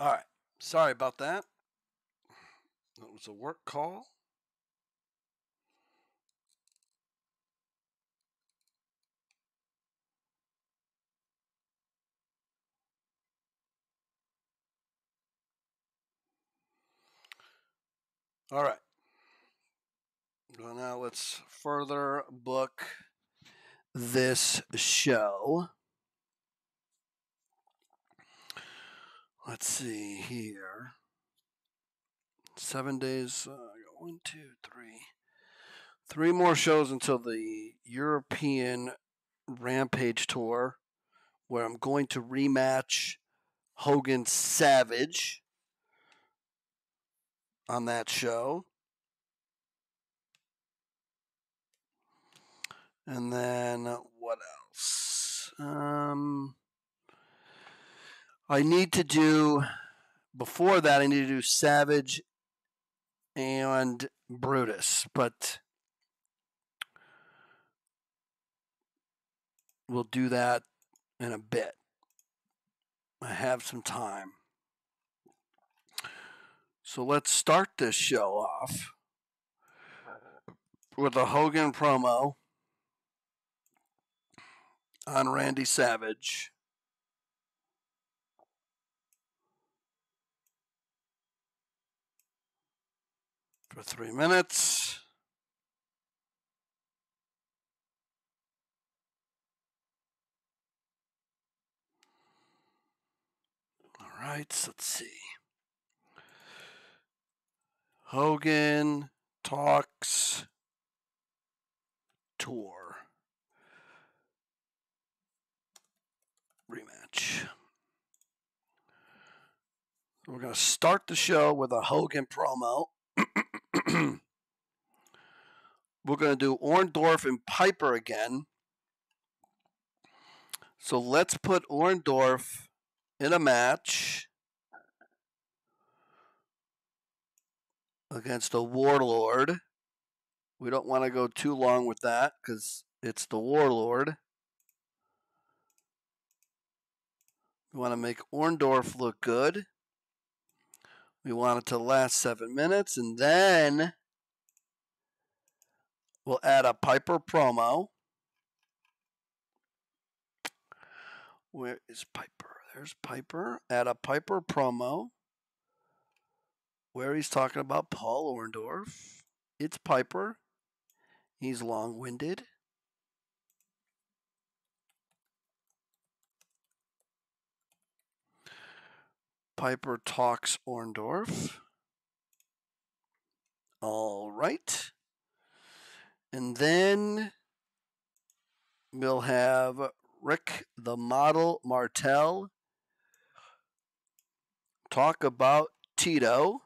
All right. Sorry about that. That was a work call. All right. Well, now let's further book this show. Let's see here. Seven days. Uh, one, two, three. Three more shows until the European Rampage Tour, where I'm going to rematch Hogan Savage on that show. And then what else? Um, I need to do before that. I need to do Savage and Brutus, but we'll do that in a bit. I have some time. So let's start this show off with a Hogan promo on Randy Savage. For three minutes. All right, so let's see. Hogan talks tour rematch. We're going to start the show with a Hogan promo. We're going to do Orndorff and Piper again. So let's put Orndorff in a match. against a warlord. We don't want to go too long with that because it's the warlord. We want to make Orndorff look good. We want it to last seven minutes, and then we'll add a Piper promo. Where is Piper? There's Piper. Add a Piper promo where he's talking about Paul Orndorff. It's Piper. He's long winded. Piper talks Orndorff. All right. And then we'll have Rick the Model Martel talk about Tito.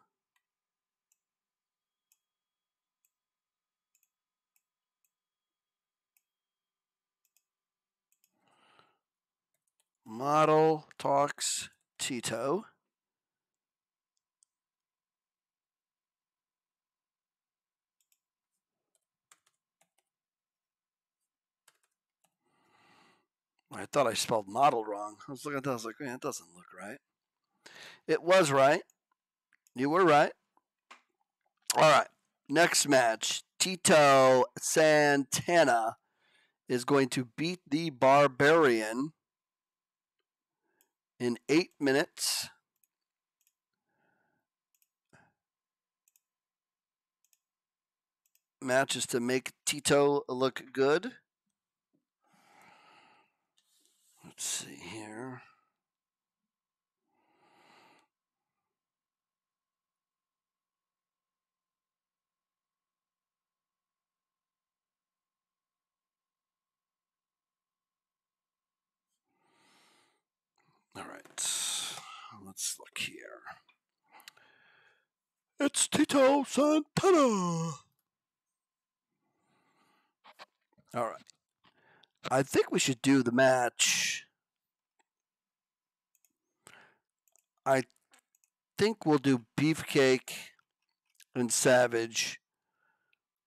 Model talks Tito. I thought I spelled model wrong. I was looking at that. I was like, man, it doesn't look right. It was right. You were right. All right. Next match Tito Santana is going to beat the Barbarian in eight minutes. Matches to make Tito look good. Let's see here. All right. Let's look here. It's Tito Santana. All right. I think we should do the match. I think we'll do Beefcake and Savage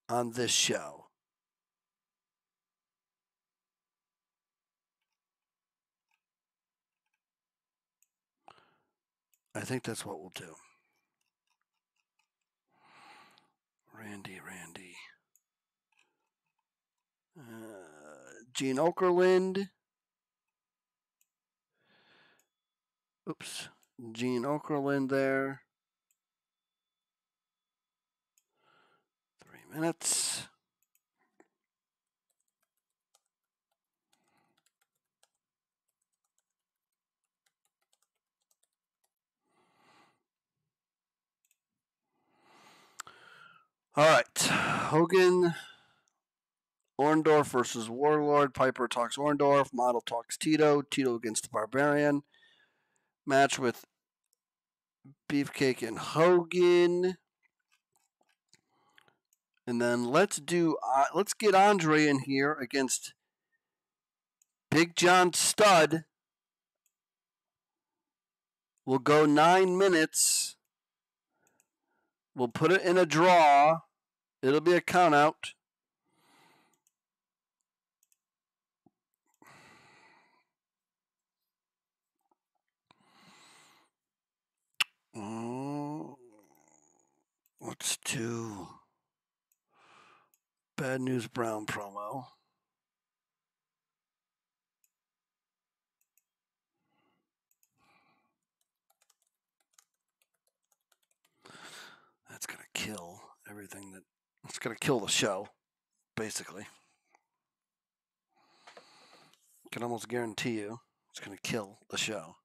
on this show. I think that's what we'll do. Randy, Randy. Uh, Gene Okerlund. Oops. Gene Okerlund there. Three minutes. All right. Hogan, Orndorff versus Warlord. Piper talks Orndorff. Model talks Tito. Tito against the Barbarian. Match with Beefcake and Hogan. And then let's do uh, let's get Andre in here against Big John Studd. We'll go nine minutes. We'll put it in a draw. It'll be a count out. Let's do Bad News Brown promo. That's going to kill everything that. It's going to kill the show, basically. Can almost guarantee you it's going to kill the show.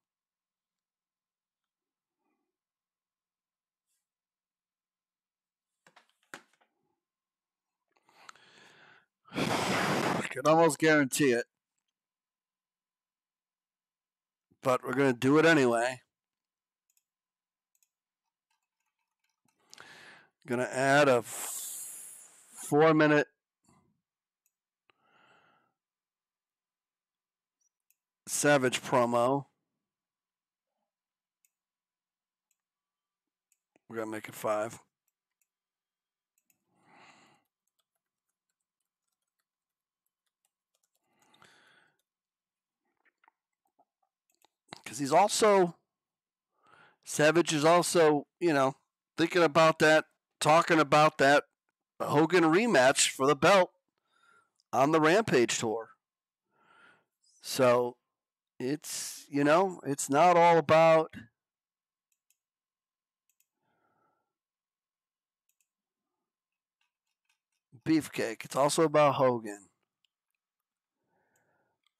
I can almost guarantee it. But we're going to do it anyway. Going to add a four minute Savage promo. We're going to make it five. Because he's also Savage is also you know thinking about that, talking about that Hogan rematch for the belt on the Rampage tour. So it's you know it's not all about beefcake. It's also about Hogan.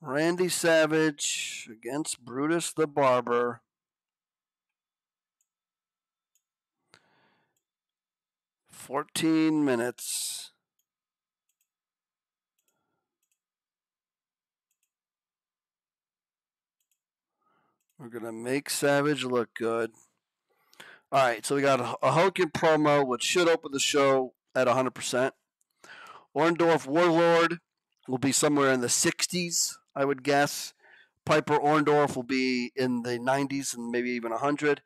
Randy Savage against Brutus the Barber. Fourteen minutes. We're going to make Savage look good. All right, so we got a, Hogan promo, which should open the show at 100%. Orndorff Warlord will be somewhere in the 60s. I would guess. Piper Orndorff will be in the 90s and maybe even 100.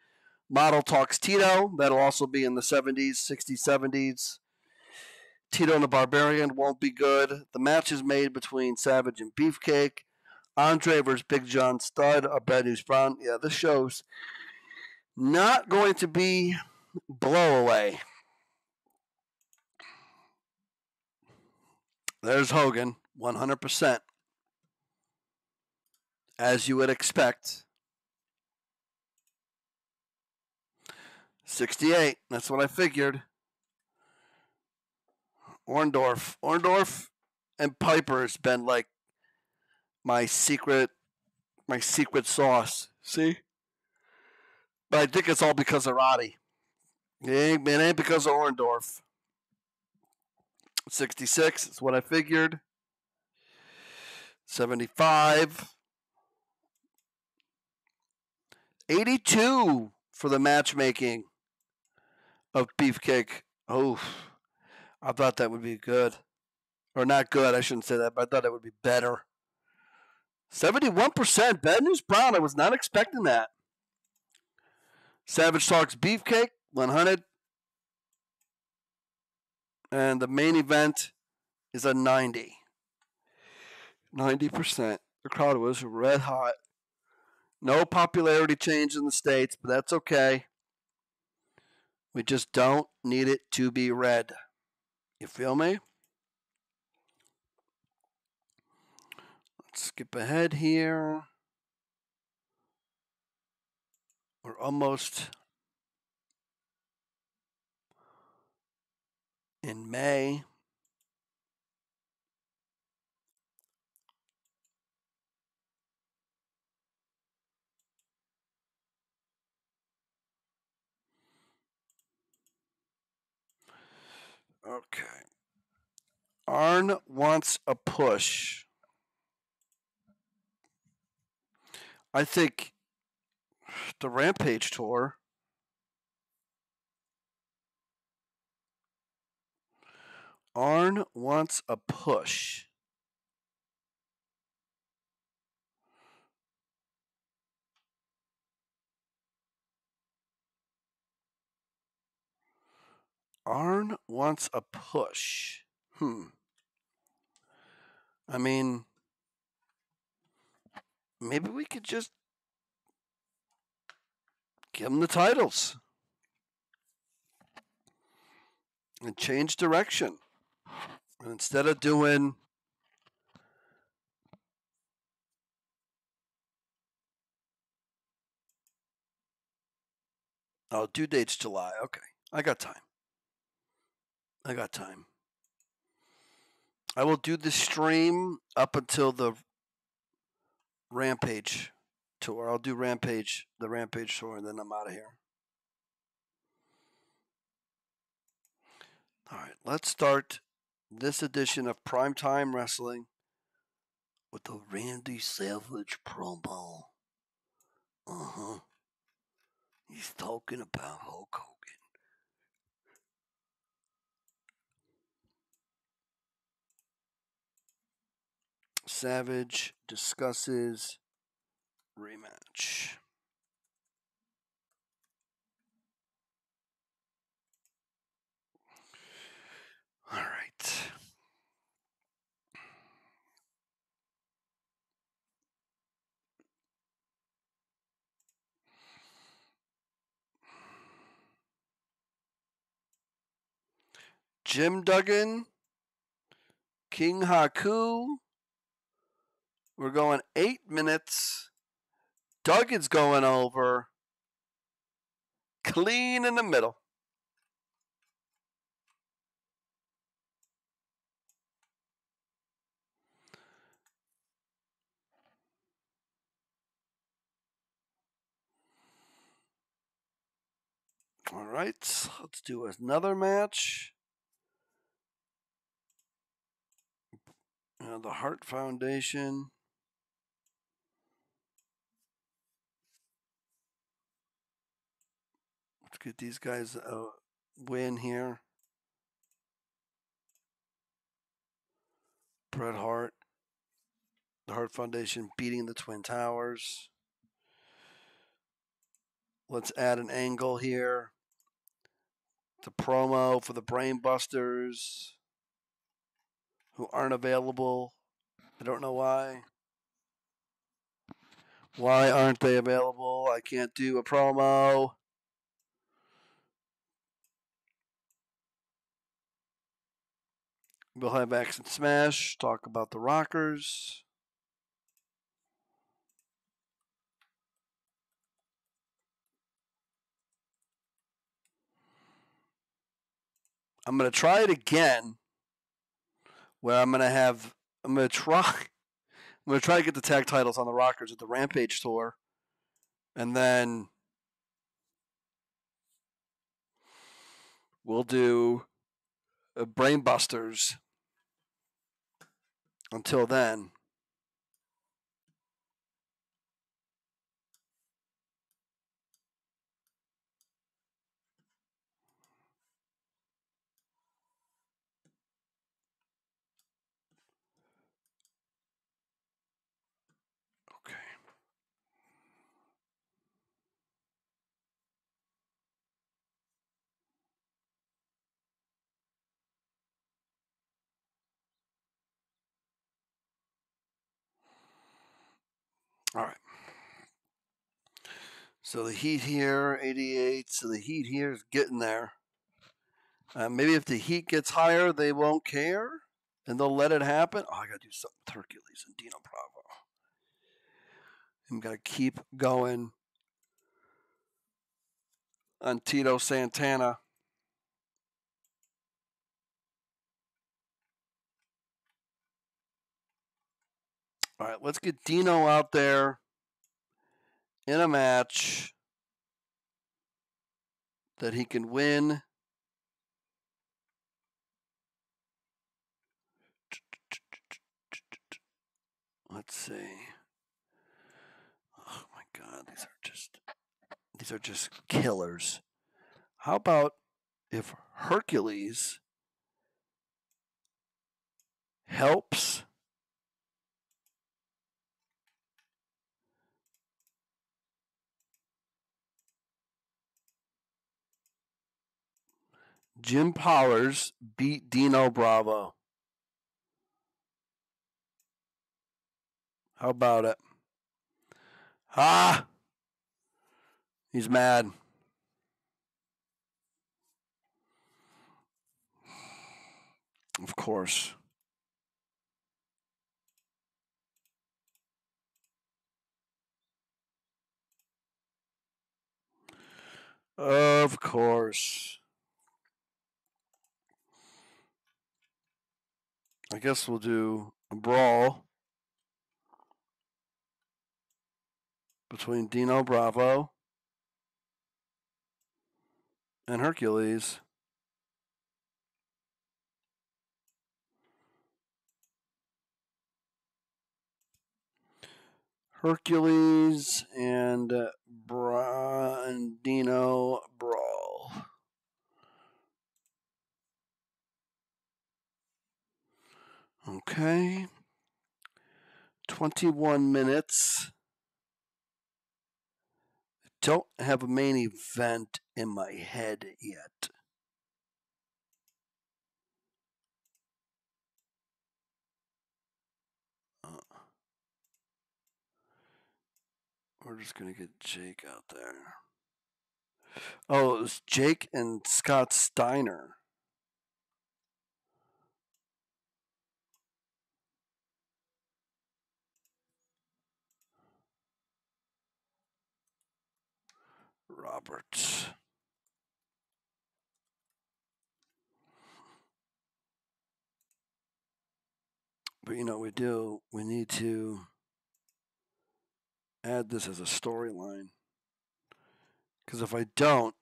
Model Talks Tito, that'll also be in the 70s, 60s, 70s. Tito and the Barbarian won't be good. The match is made between Savage and Beefcake. Andre versus Big John Studd or Bad News Brown. Yeah, this show's not going to be blowaway. There's Hogan, 100% as you would expect. 68. That's what I figured. Orndorff. Orndorff and Piper's been like my secret my secret sauce. See? But I think it's all because of Roddy. It ain't, it ain't because of Orndorff. 66 is what I figured. 75. 82 for the matchmaking of Beefcake. Oh, I thought that would be good. Or not good, I shouldn't say that, but I thought it would be better. 71% Bad News Brown. I was not expecting that. Savage Talks Beefcake, 100. And the main event is a 90. 90%. The crowd was red hot. No popularity change in the States, but that's okay. We just don't need it to be red. You feel me? Let's skip ahead here. We're almost in May. Okay. Arn wants a push. I think the Rampage tour. Arn wants a push. Arn wants a push. Hmm. I mean, maybe we could just give him the titles and change direction. And instead of doing Oh, due date's July. Okay. I got time. I got time. I will do the stream up until the Rampage tour. I'll do Rampage, the Rampage tour, and then I'm out of here. All right, let's start this edition of Primetime Wrestling with the Randy Savage promo. Uh huh. He's talking about Hulk Hogan. Savage discusses rematch. All right. Jim Duggan, King Haku. We're going eight minutes. Duggan's going over. Clean in the middle. All right, let's do another match. Uh, the Hart Foundation. Get these guys uh, a win here. Bret Hart, the Hart Foundation beating the Twin Towers. Let's add an angle here. The promo for the Brainbusters who aren't available. I don't know why. Why aren't they available? I can't do a promo. We'll have Ax and Smash talk about the Rockers. I'm going to try it again where I'm going to have, I'm going to try, I'm going to try to get the tag titles on the Rockers at the Rampage tour. And then we'll do uh, Brainbusters until then. Okay. All right. So the heat here, 88. So the heat here is getting there. Uh, maybe if the heat gets higher, they won't care and they'll let it happen. Oh, I got to do something with Hercules and Dino Bravo. I'm going to keep going on Tito Santana. All right, let's get Dino out there in a match that he can win. Let's see. Oh my god, these are just these are just killers. How about if Hercules helps Jim Powers beat Dino Bravo. How about it? Ah! He's mad. Of course. Of course. I guess we'll do a brawl between Dino Bravo and Hercules. Hercules and uh, Bra- and Dino Brawl. Okay. 21 minutes. Don't have a main event in my head yet. Uh, we're just going to get Jake out there. Oh, it was Jake and Scott Steiner. Roberts. But you know, we do, we need to add this as a storyline. Because if I don't,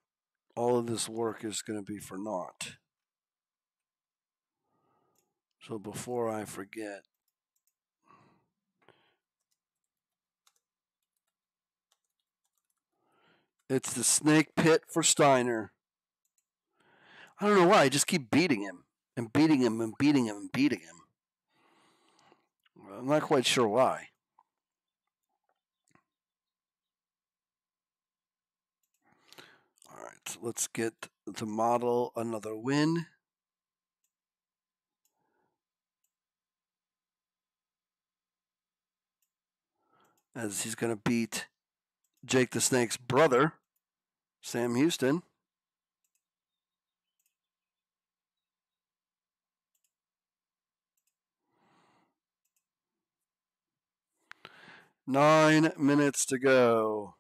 all of this work is going to be for naught. So before I forget, it's the snake pit for Steiner. I don't know why. I just keep beating him and beating him and beating him and beating him. I'm not quite sure why. All right, so let's get the model another win. As he's going to beat Jake the Snake's brother, Sam Houston. Nine minutes to go.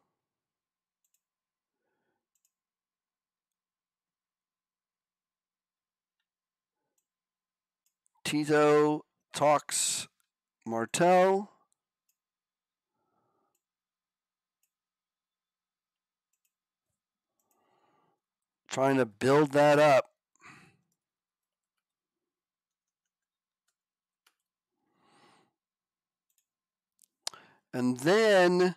Tito talks Martel. Trying to build that up. And then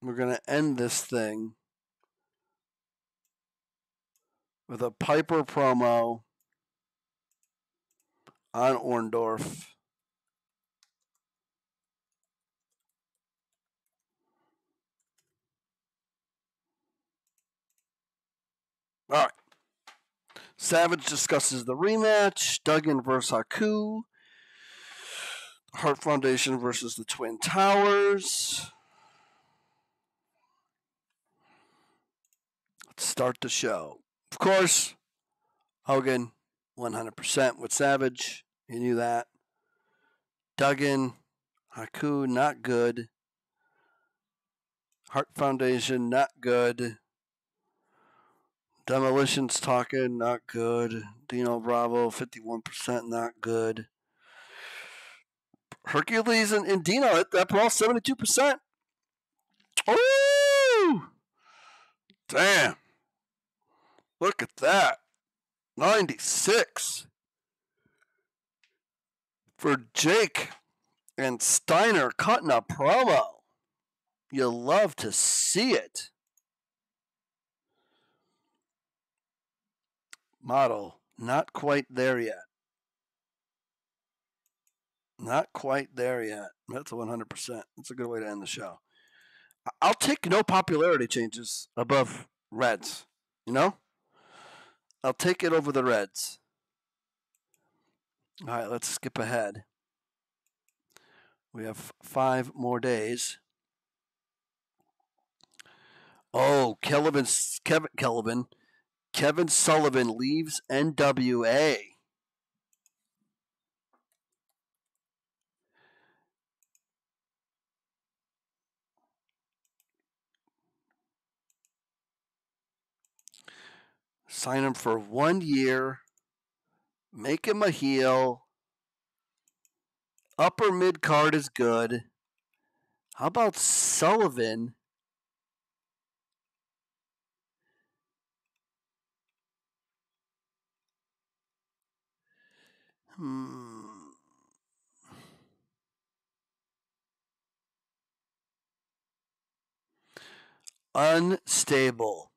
we're going to end this thing with a Piper promo on Orndorff. All right. Savage discusses the rematch. Duggan versus Haku. Hart Foundation versus the Twin Towers. Let's start the show. Of course, Hogan 100% with Savage. You knew that. Duggan, Haku, not good. Hart Foundation, not good. Demolition's talking, not good. Dino Bravo, 51%, not good. Hercules and, and Dino at that ball, 72%. Oh! Damn. Look at that. 96 for Jake and Steiner cutting a promo. You love to see it. Model, not quite there yet. Not quite there yet. That's a 100%. That's a good way to end the show. I'll take no popularity changes above Reds. You know? I'll take it over the Reds. All right, let's skip ahead. We have five more days. Oh, Kelvin, Kevin, Kelvin, Kevin Sullivan leaves NWA. Sign him for one year. Make him a heel. Upper mid card is good. How about Sullivan? Hmm. Unstable.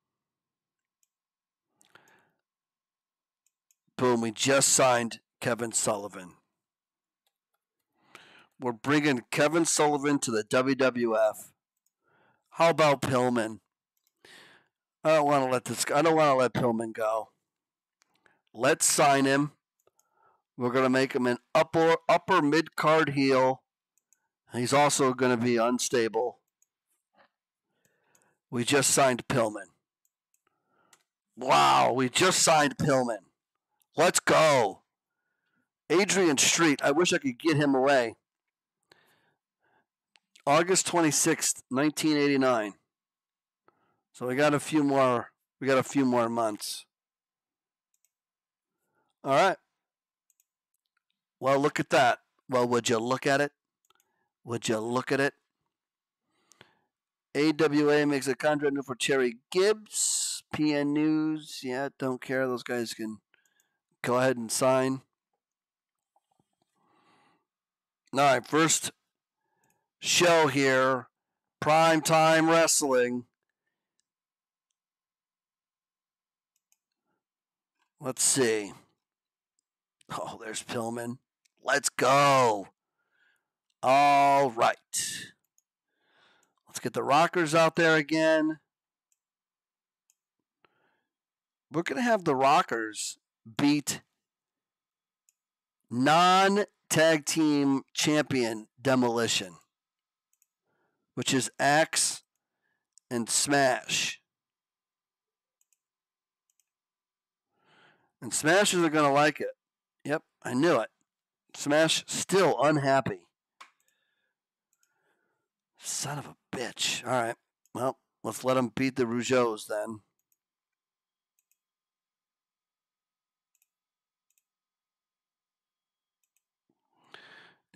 Boom, we just signed Kevin Sullivan. We're bringing Kevin Sullivan to the WWF. How about Pillman? I don't want to let this. I don't want to let Pillman go. Let's sign him. We're going to make him an upper upper mid card heel. He's also going to be unstable. We just signed Pillman. Wow, we just signed Pillman. Let's go. Adrian Street. I wish I could get him away. August 26th, 1989. So we got a few more we got a few more months. All right. Well, look at that. Well, would you look at it? Would you look at it? AWA makes a contract for Terry Gibbs. PN News. Yeah, don't care. Those guys can go ahead and sign. All right, first show here prime time wrestling. Let's see. Oh, there's Pillman. Let's go. All right. Let's get the rockers out there again. We're going to have the rockers beat non tag team champion Demolition, which is Ax and Smash. And Smashers are going to like it. Yep, I knew it. Smash still unhappy. Son of a bitch. All right. Well, let's let them beat the Rougeaus then.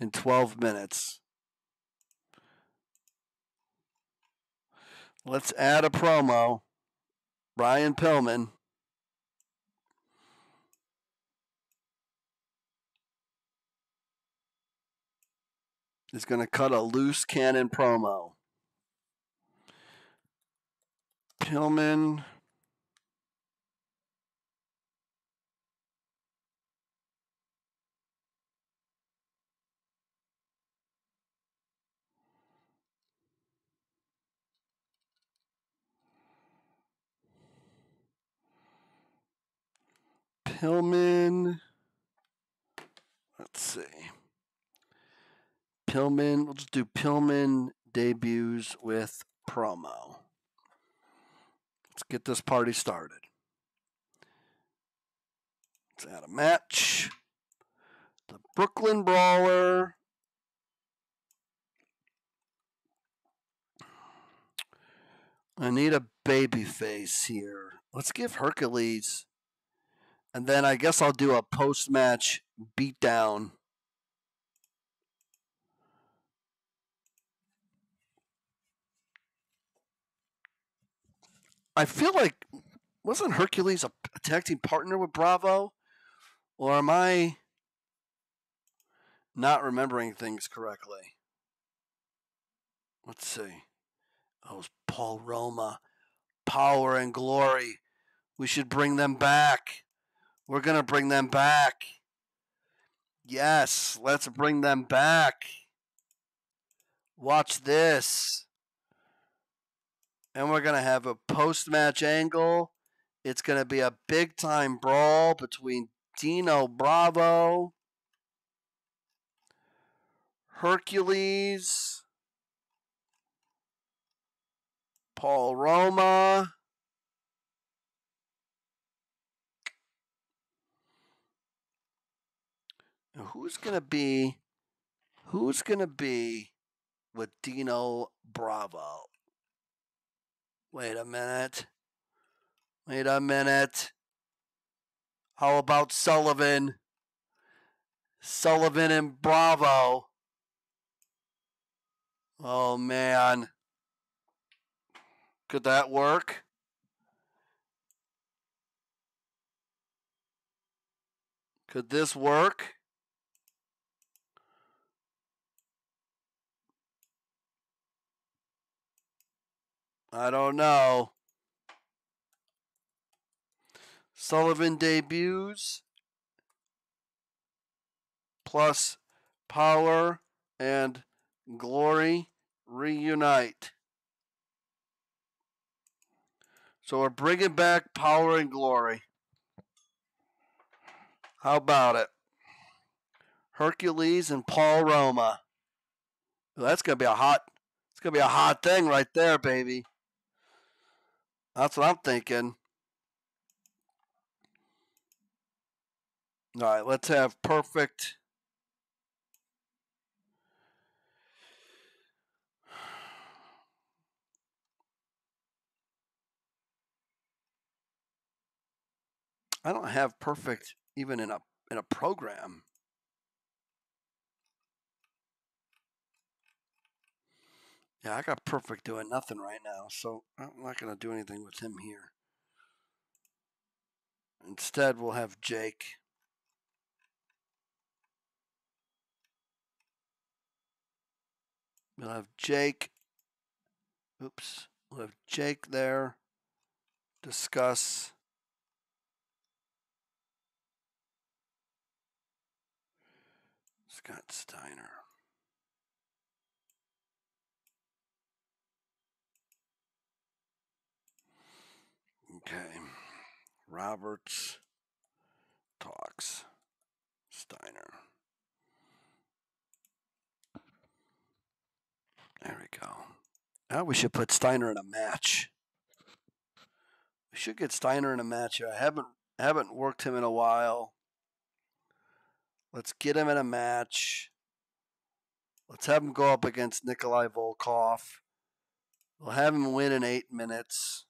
in 12 minutes. Let's add a promo. Brian Pillman. Is going to cut a loose cannon promo. Pillman Pillman. Let's see. Pillman. We'll just do Pillman debuts with promo. Let's get this party started. Let's add a match. The Brooklyn Brawler. I need a baby face here. Let's give Hercules. And then I guess I'll do a post match beatdown. I feel like wasn't Hercules a, tag team partner with Bravo? Or am I not remembering things correctly? Let's see. Oh, it was Paul Roma. Power and glory. We should bring them back. We're to bring them back. Yes, let's bring them back. Watch this. And we're going to have a post match angle. It's going to be a big time brawl between Dino Bravo, Hercules, Paul Roma. Who's gonna be who's gonna be with Dino Bravo? Wait a minute. Wait a minute. How about Sullivan? Sullivan and Bravo. Oh man. Could that work? Could this work? I don't know. Sullivan debuts plus power and glory reunite. So we're bringing back power and glory. How about it? Hercules and Paul Roma. That's gonna be a hot. It's gonna be a hot thing right there, baby. That's what I'm thinking. All right, let's have perfect. I don't have perfect even in a in a program. Yeah, I got perfect doing nothing right now, so I'm not going to do anything with him here. Instead, we'll have Jake. We'll have Jake. Oops. We'll have Jake there. Discuss. Scott Steiner. Okay. Roberts talks. Steiner. There we go. Now we should put Steiner in a match. We should get Steiner in a match. I haven't haven't worked him in a while. Let's get him in a match. Let's have him go up against Nikolai Volkov. We'll have him win in eight minutes.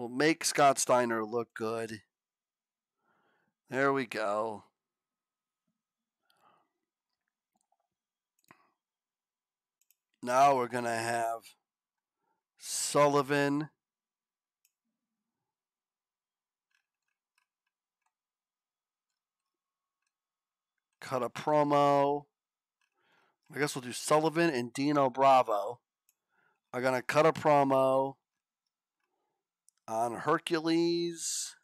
We'll make Scott Steiner look good. There we go. Now we're going to have Sullivan. Cut a promo. I guess we'll do Sullivan and Dino Bravo are going to cut a promo on Hercules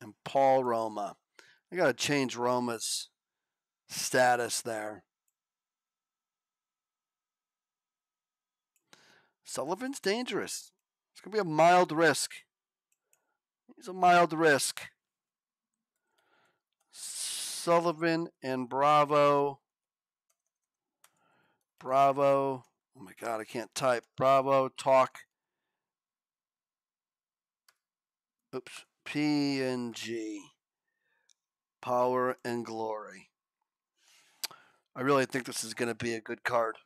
and Paul Roma. I got to change Roma's status there. Sullivan's dangerous. It's going to be a mild risk. He's a mild risk. Sullivan and Bravo. Bravo. Oh my God, I can't type. Bravo, talk. Oops. P and G. Power and Glory. I really think this is going to be a good card.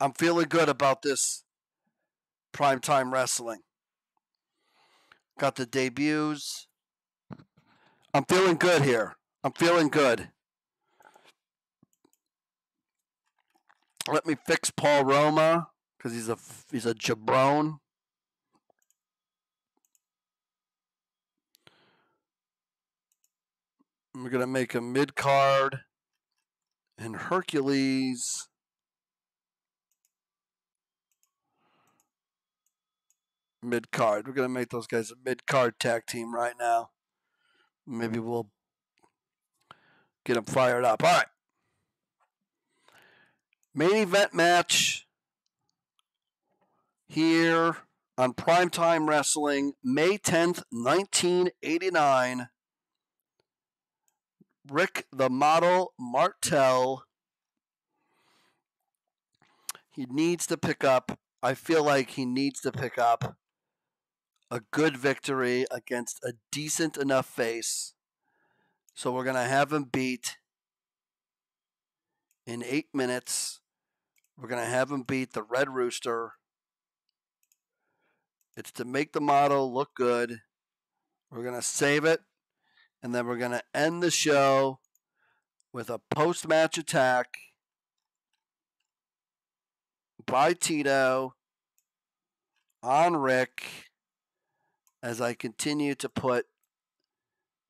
I'm feeling good about this primetime wrestling. Got the debuts. I'm feeling good here. I'm feeling good. Let me fix Paul Roma because he's a he's a jabron. We're gonna make a mid card and Hercules. Mid card. We're gonna make those guys a mid card tag team right now. Maybe we'll get them fired up. All right. Main event match here on Primetime Wrestling, May 10th, 1989. Rick the Model Martel. He needs to pick up, I feel like he needs to pick up a good victory against a decent enough face. So we're going to have him beat in eight minutes. We're going to have him beat the Red Rooster. It's to make the model look good. We're going to save it. And then we're going to end the show with a post match attack by Tito on Rick as I continue to put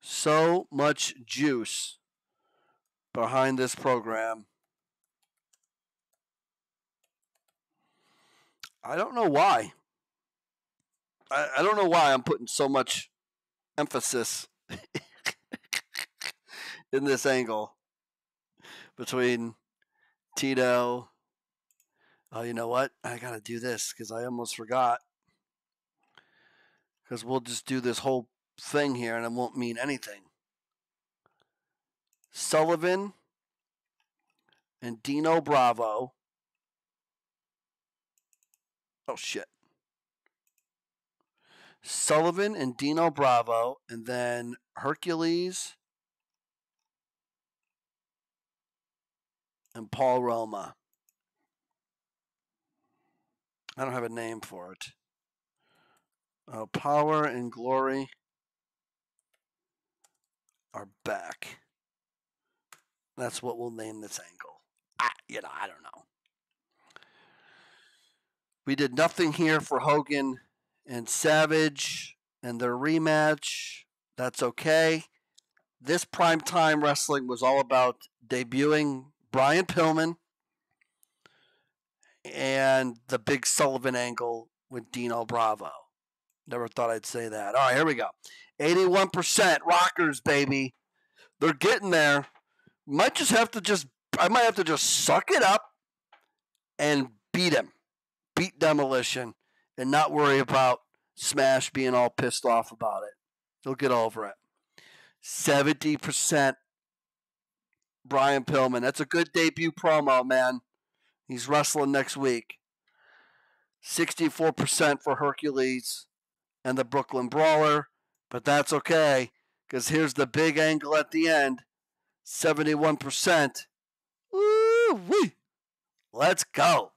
so much juice behind this program. I don't know why. I, I don't know why I'm putting so much emphasis in this angle between Tito. Oh, you know what? I got to do this because I almost forgot. Because we'll just do this whole thing here and it won't mean anything. Sullivan and Dino Bravo. Oh, shit. Sullivan and Dino Bravo, and then Hercules and Paul Roma. I don't have a name for it. Uh, power and glory are back. That's what we'll name this angle. I, you know, I don't know. We did nothing here for Hogan and Savage and their rematch. That's okay. This prime time wrestling was all about debuting Brian Pillman and the big Sullivan angle with Dino Bravo. Never thought I'd say that. All right, here we go. 81% rockers, baby. They're getting there. Might just have to just, I might have to just suck it up and beat him. Beat Demolition and not worry about Smash being all pissed off about it. He'll get over it. 70% Brian Pillman. That's a good debut promo, man. He's wrestling next week. 64% for Hercules and the Brooklyn Brawler, but that's okay because here's the big angle at the end 71%. Woo-wee. Let's go.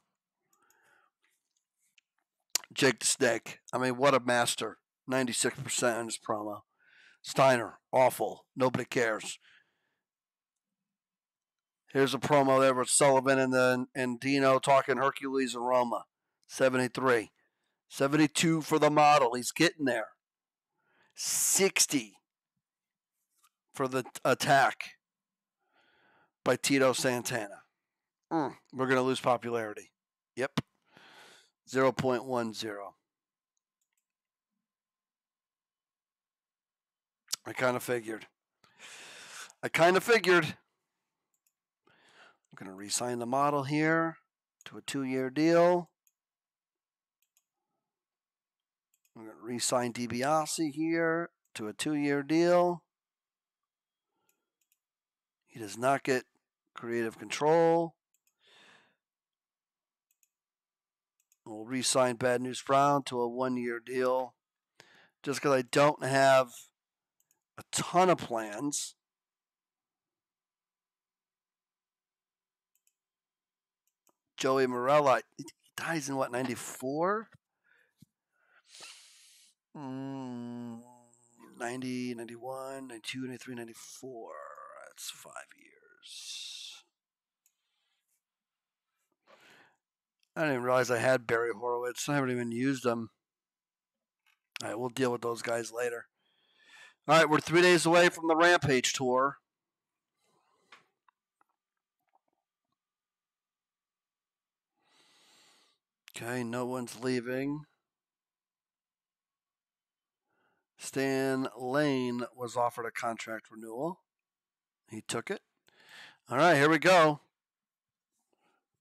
Jake the Snake. I mean, what a master. 96% in his promo. Steiner, awful. Nobody cares. Here's a promo there with Sullivan and then and Dino talking Hercules and Roma. 73. 72 for the model. He's getting there. 60 for the attack by Tito Santana. Mm, we're going to lose popularity. Yep. 0.10. I kind of figured. I kind of figured. I'm going to re-sign the model here to a two-year deal. I'm going to re-sign DiBiase here to a two-year deal. He does not get creative control. We'll re sign Bad News Brown to a one year deal just because I don't have a ton of plans. Joey Marella, dies in what, 94? Mm, 90, 91, 92, 93, 94. That's five years. I didn't even realize I had Barry Horowitz. I haven't even used them. All right, we'll deal with those guys later. All right, we're three days away from the Rampage tour. Okay, no one's leaving. Stan Lane was offered a contract renewal. He took it. All right, here we go.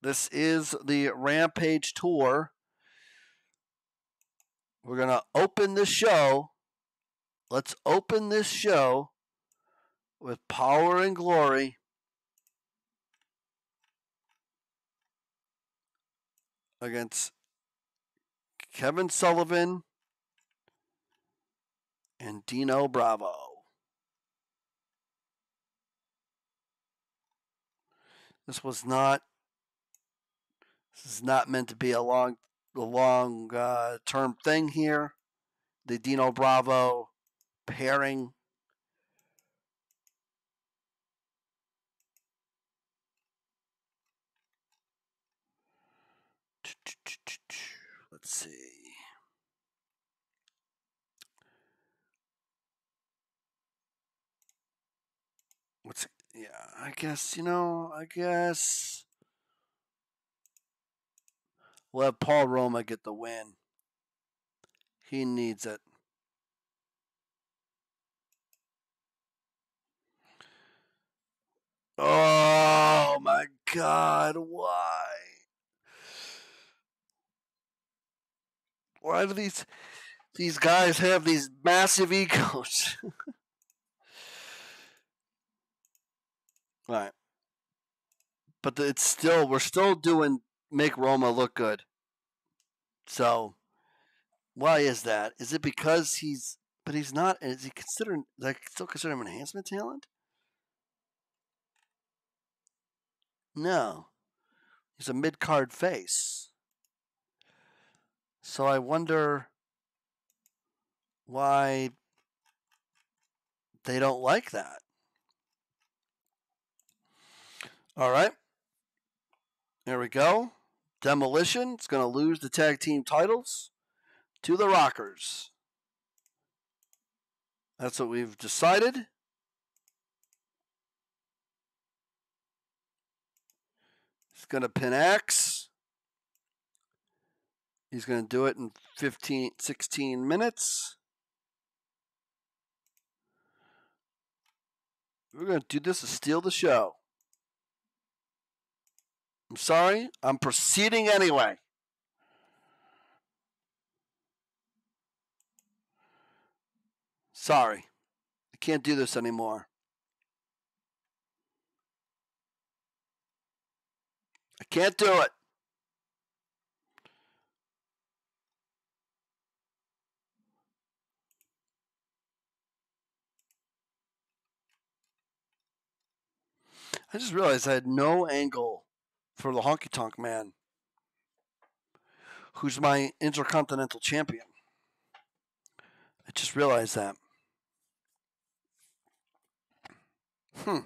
This is the Rampage Tour. We're going to open the show. Let's open this show with Power and Glory. Against Kevin Sullivan and Dino Bravo. This was not. This is not meant to be a long, a long uh, term thing here. The Dino Bravo pairing. Let's see. What's yeah, I guess, you know, I guess we'll have Paul Roma get the win. He needs it. Oh my god, why? Why do these these guys have these massive egos? right. But it's still we're still doing make Roma look good. So why is that? Is it because he's but he's not is he considered like still consider him an enhancement talent? No. He's a mid card face. So I wonder why they don't like that. All right. There we go. Demolition is going to lose the tag team titles to the Rockers. That's what we've decided. He's going to pin Ax. He's going to do it in 15, 16 minutes. We're going to do this to steal the show. I'm sorry. I'm proceeding anyway. Sorry. I can't do this anymore. I can't do it. I just realized I had no angle for the Honky Tonk Man, who's my Intercontinental Champion. I just realized that. Hmm.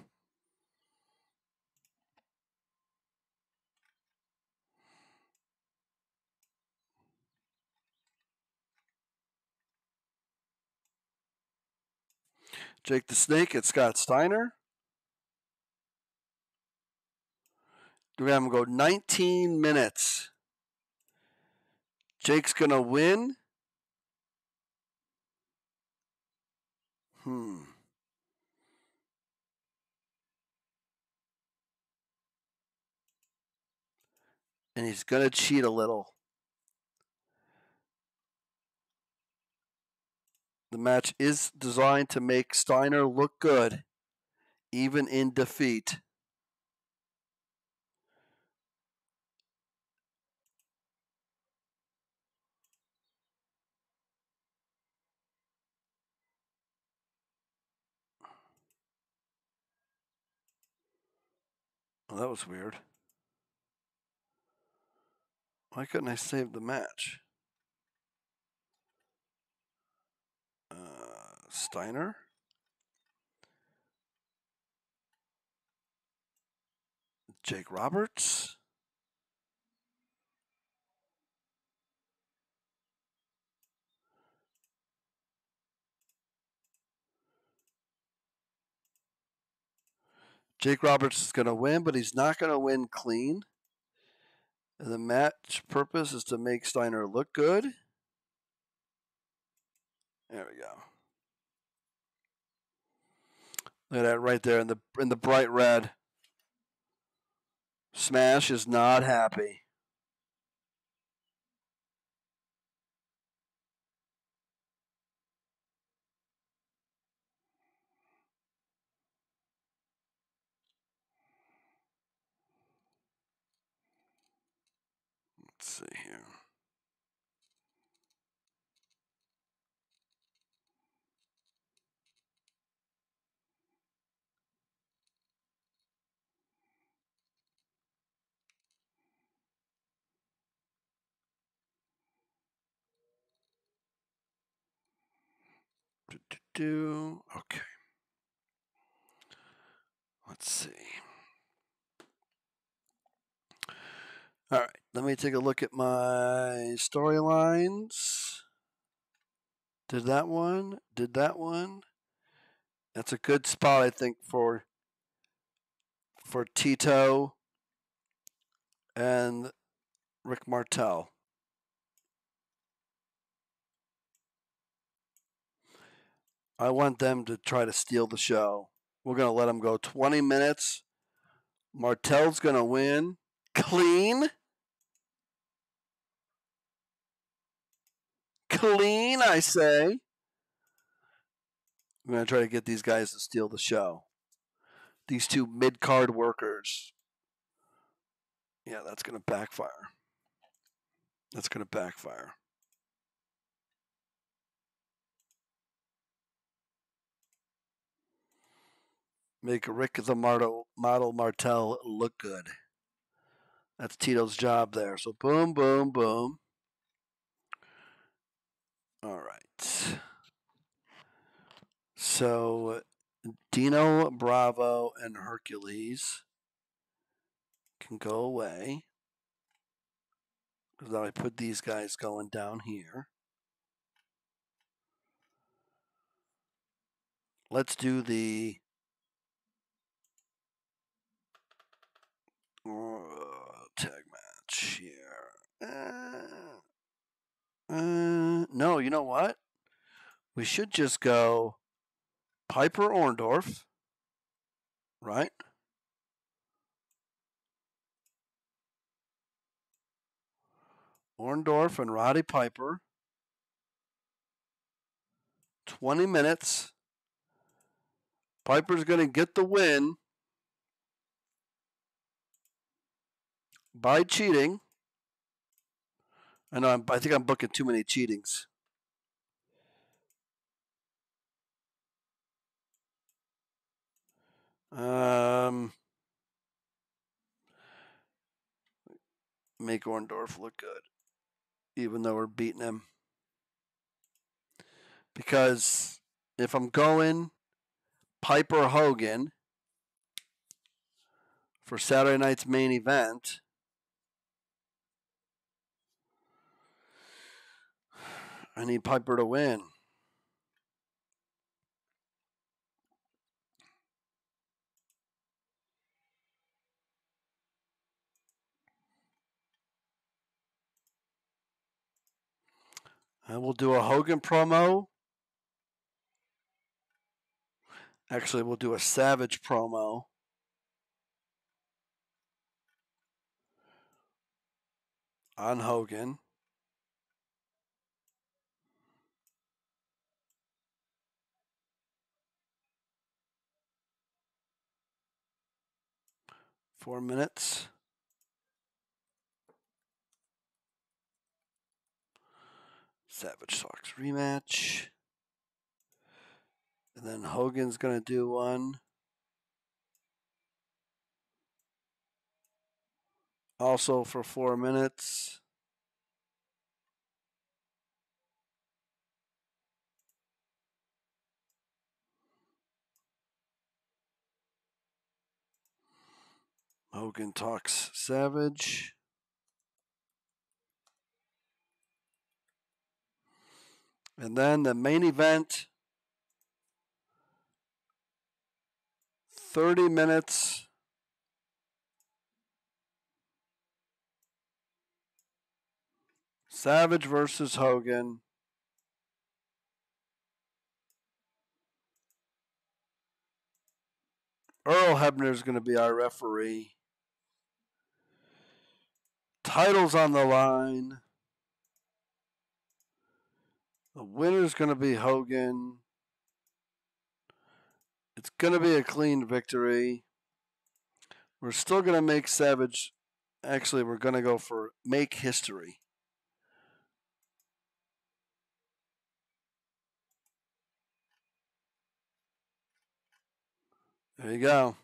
Jake the Snake at Scott Steiner. We have him go 19 minutes. Jake's going to win. Hmm. And he's going to cheat a little. The match is designed to make Steiner look good even in defeat. Well, that was weird. Why couldn't I save the match? Uh, Steiner? Jake Roberts? Jake Roberts is going to win, but he's not going to win clean. The match purpose is to make Steiner look good. There we go. Look at that right there in the in the bright red. Smash is not happy. Let's see here. Do. Okay. Let's see. All right, let me take a look at my storylines. Did that one? Did that one? That's a good spot, I think, for for Tito and Rick Martel. I want them to try to steal the show. We're going to let them go 20 minutes. Martel's going to win clean. Clean, I say. I'm going to try to get these guys to steal the show. These two mid card workers. Yeah, that's going to backfire. That's going to backfire. Make Rick the model, model Martel look good. That's Tito's job there. So boom, boom, boom. All right. So Dino Bravo and Hercules can go away. Now I put these guys going down here. Let's do the uh, tag match here. Uh, uh, no, you know what? We should just go Piper Orndorff, right? Orndorff and Roddy Piper. 20 minutes. Piper's going to get the win by cheating. I know I'm, I think I'm booking too many cheatings. Um, make Orndorff look good, even though we're beating him. Because if I'm going Piper Hogan for Saturday night's main event, I need Piper to win. And we'll do a Hogan promo. Actually, we'll do a Savage promo. On Hogan. Four minutes. Savage Sox rematch. And then Hogan's going to do one. Also for four minutes. Hogan talks Savage. And then the main event 30 minutes. Savage versus Hogan. Earl Hebner is going to be our referee. Titles on the line. The winner's going to be Hogan. It's going to be a clean victory. We're still going to make Savage. Actually, we're going to go for make history. There you go.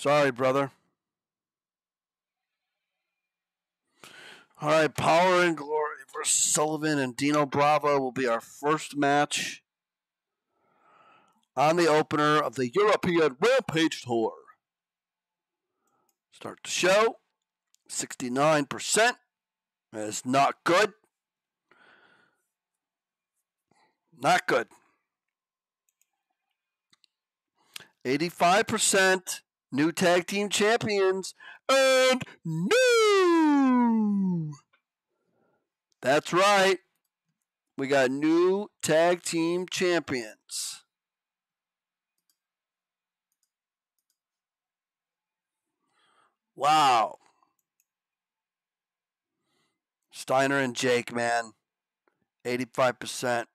Sorry, brother. All right, Power and Glory versus Sullivan and Dino Bravo will be our first match on the opener of the European Rampage Tour. Start the show. 69%. That is not good. Not good. 85% new tag team champions and new. That's right. We got new tag team champions. Wow. Steiner and Jake, man. 85%.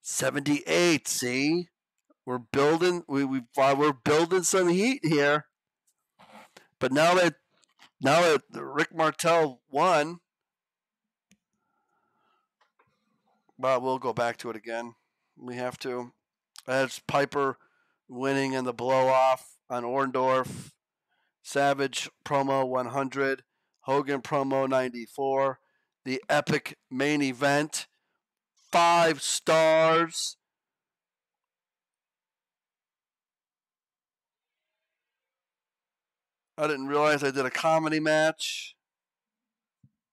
78, see? We're building we we we're building some heat here. But now that now that Rick Martel won, well, we'll go back to it again. We have to. That's Piper winning in the blow off on Orndorff. Savage promo 100. Hogan promo 94. The epic main event. Five stars. I didn't realize I did a comedy match.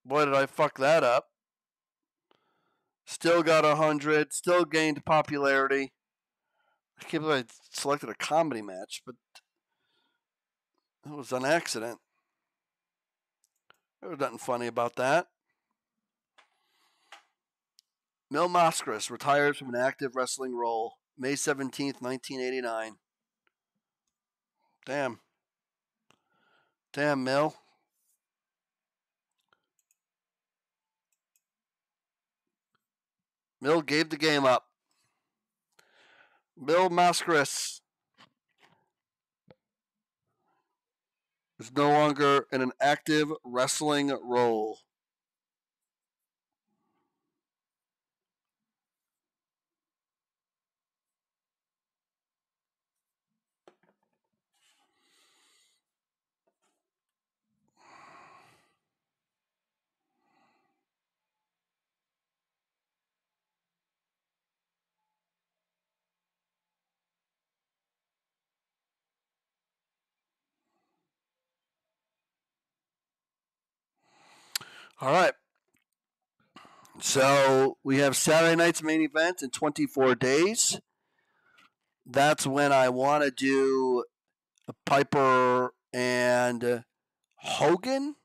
Boy, did I fuck that up. Still got a hundred. Still gained popularity. I can't believe I selected a comedy match, but it was an accident. There was nothing funny about that. Mil Mascaras retires from an active wrestling role May 17th, 1989. Damn. Damn, Mil. Mill gave the game up. Mil Mascaras is no longer in an active wrestling role. All right. So we have Saturday night's main event in 24 days. That's when I want to do Piper and Hogan.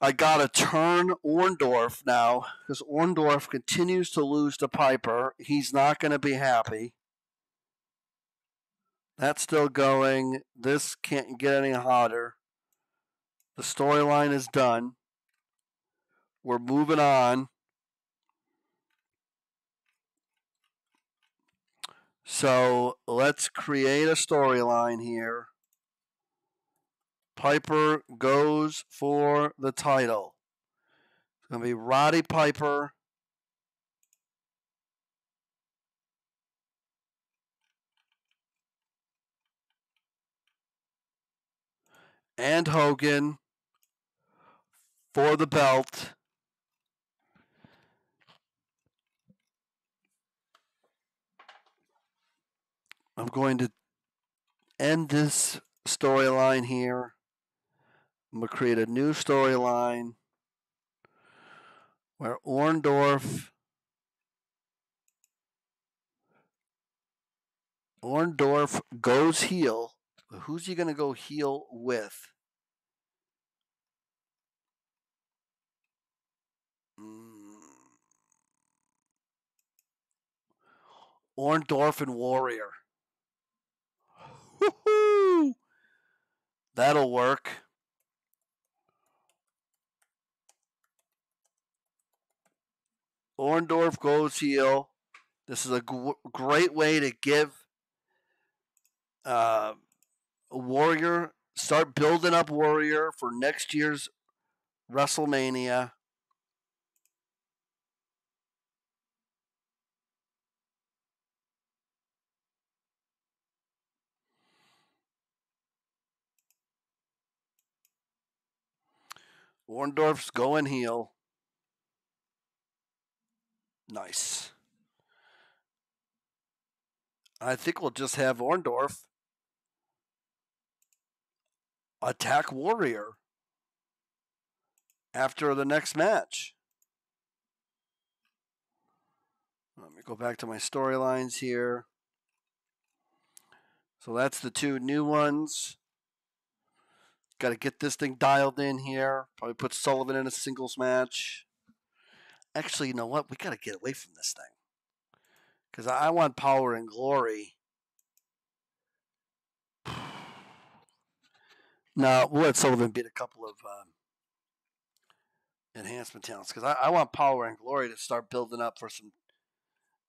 I got to turn Orndorff now because Orndorff continues to lose to Piper. He's not going to be happy. That's still going. This can't get any hotter. The storyline is done. We're moving on. So let's create a storyline here. Piper goes for the title. It's going to be Roddy Piper. And Hogan for the belt. I'm going to end this storyline here. I'm going to create a new storyline where Orndorff Orndorff goes heel. Who's he going to go heel with? Orndorff and Warrior. Woo-hoo! That'll work. Orndorff goes heel. This is a g- great way to give uh, Warrior start building up Warrior for next year's WrestleMania. Orndorff's going heel. Nice. I think we'll just have Orndorff attack Warrior after the next match. Let me go back to my storylines here. So that's the two new ones. Got to get this thing dialed in here. Probably put Sullivan in a singles match. Actually, you know what? We got to get away from this thing. Because I want power and glory. Now, we'll let Sullivan beat a couple of um, enhancement talents. Because I, I want power and glory to start building up for some.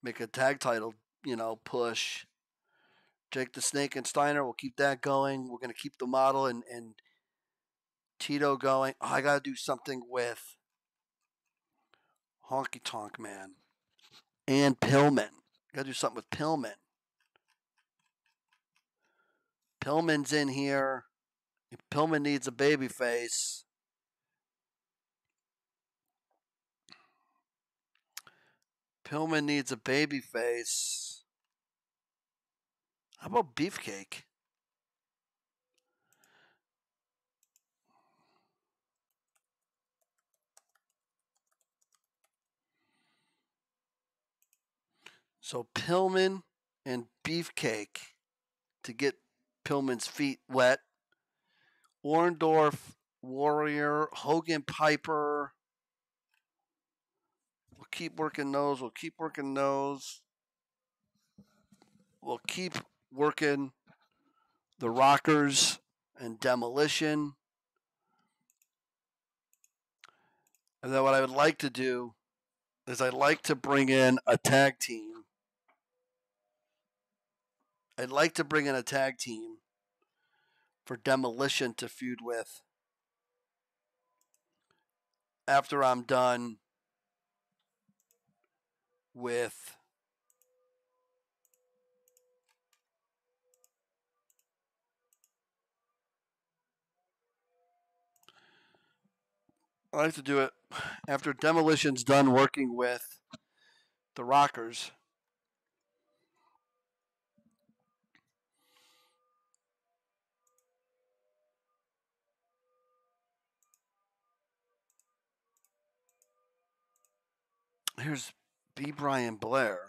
Make a tag title, you know, push. Jake the Snake and Steiner, we'll keep that going. We're going to keep the model and, and Tito going. Oh, I got to do something with Honky Tonk Man and Pillman. Got to do something with Pillman. Pillman's in here. Pillman needs a baby face. Pillman needs a baby face. How about Beefcake? So Pillman and Beefcake to get Pillman's feet wet. Orndorff, Warrior, Hogan, Piper. We'll keep working those. We'll keep working those. We'll keep working the Rockers and Demolition. And then what I would like to do is I'd like to bring in a tag team. I'd like to bring in a tag team for Demolition to feud with after I'm done with I like to do it after Demolition's done working with the Rockers. Here's B. Brian Blair.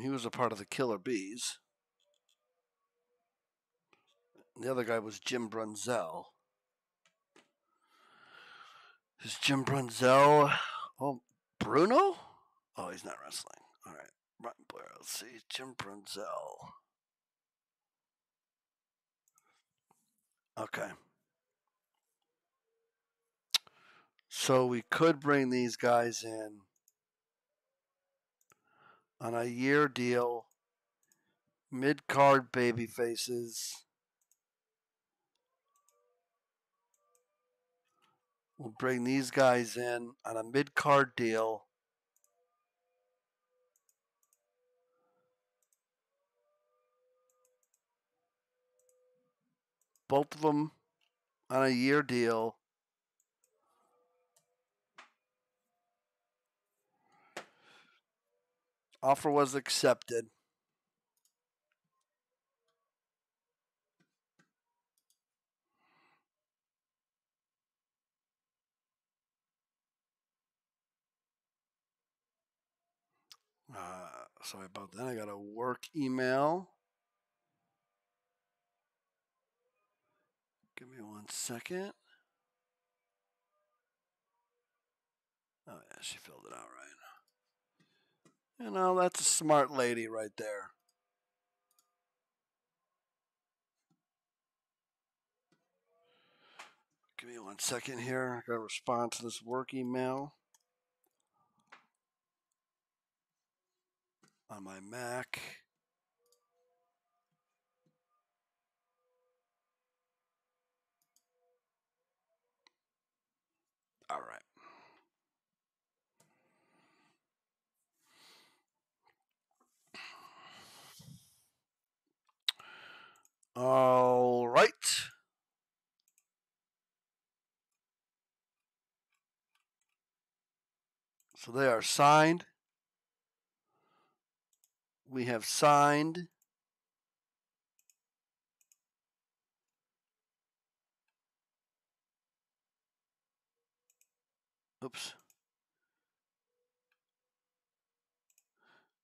He was a part of the Killer Bees. The other guy was Jim Brunzell. Is Jim Brunzell? Oh, Bruno? Oh, he's not wrestling. All right, Brian Blair. Let's see, Jim Brunzell. Okay. So we could bring these guys in. on a year deal. Mid card baby faces. We'll bring these guys in on a mid card deal. Both of them on a year deal. Offer was accepted. Uh, sorry about that. I got a work email. Give me one second. Oh, yeah, she filled it out right. You know, that's a smart lady right there. Give me one second here. I gotta respond to this work email on my Mac. All right. All right. So they are signed. We have signed. Oops.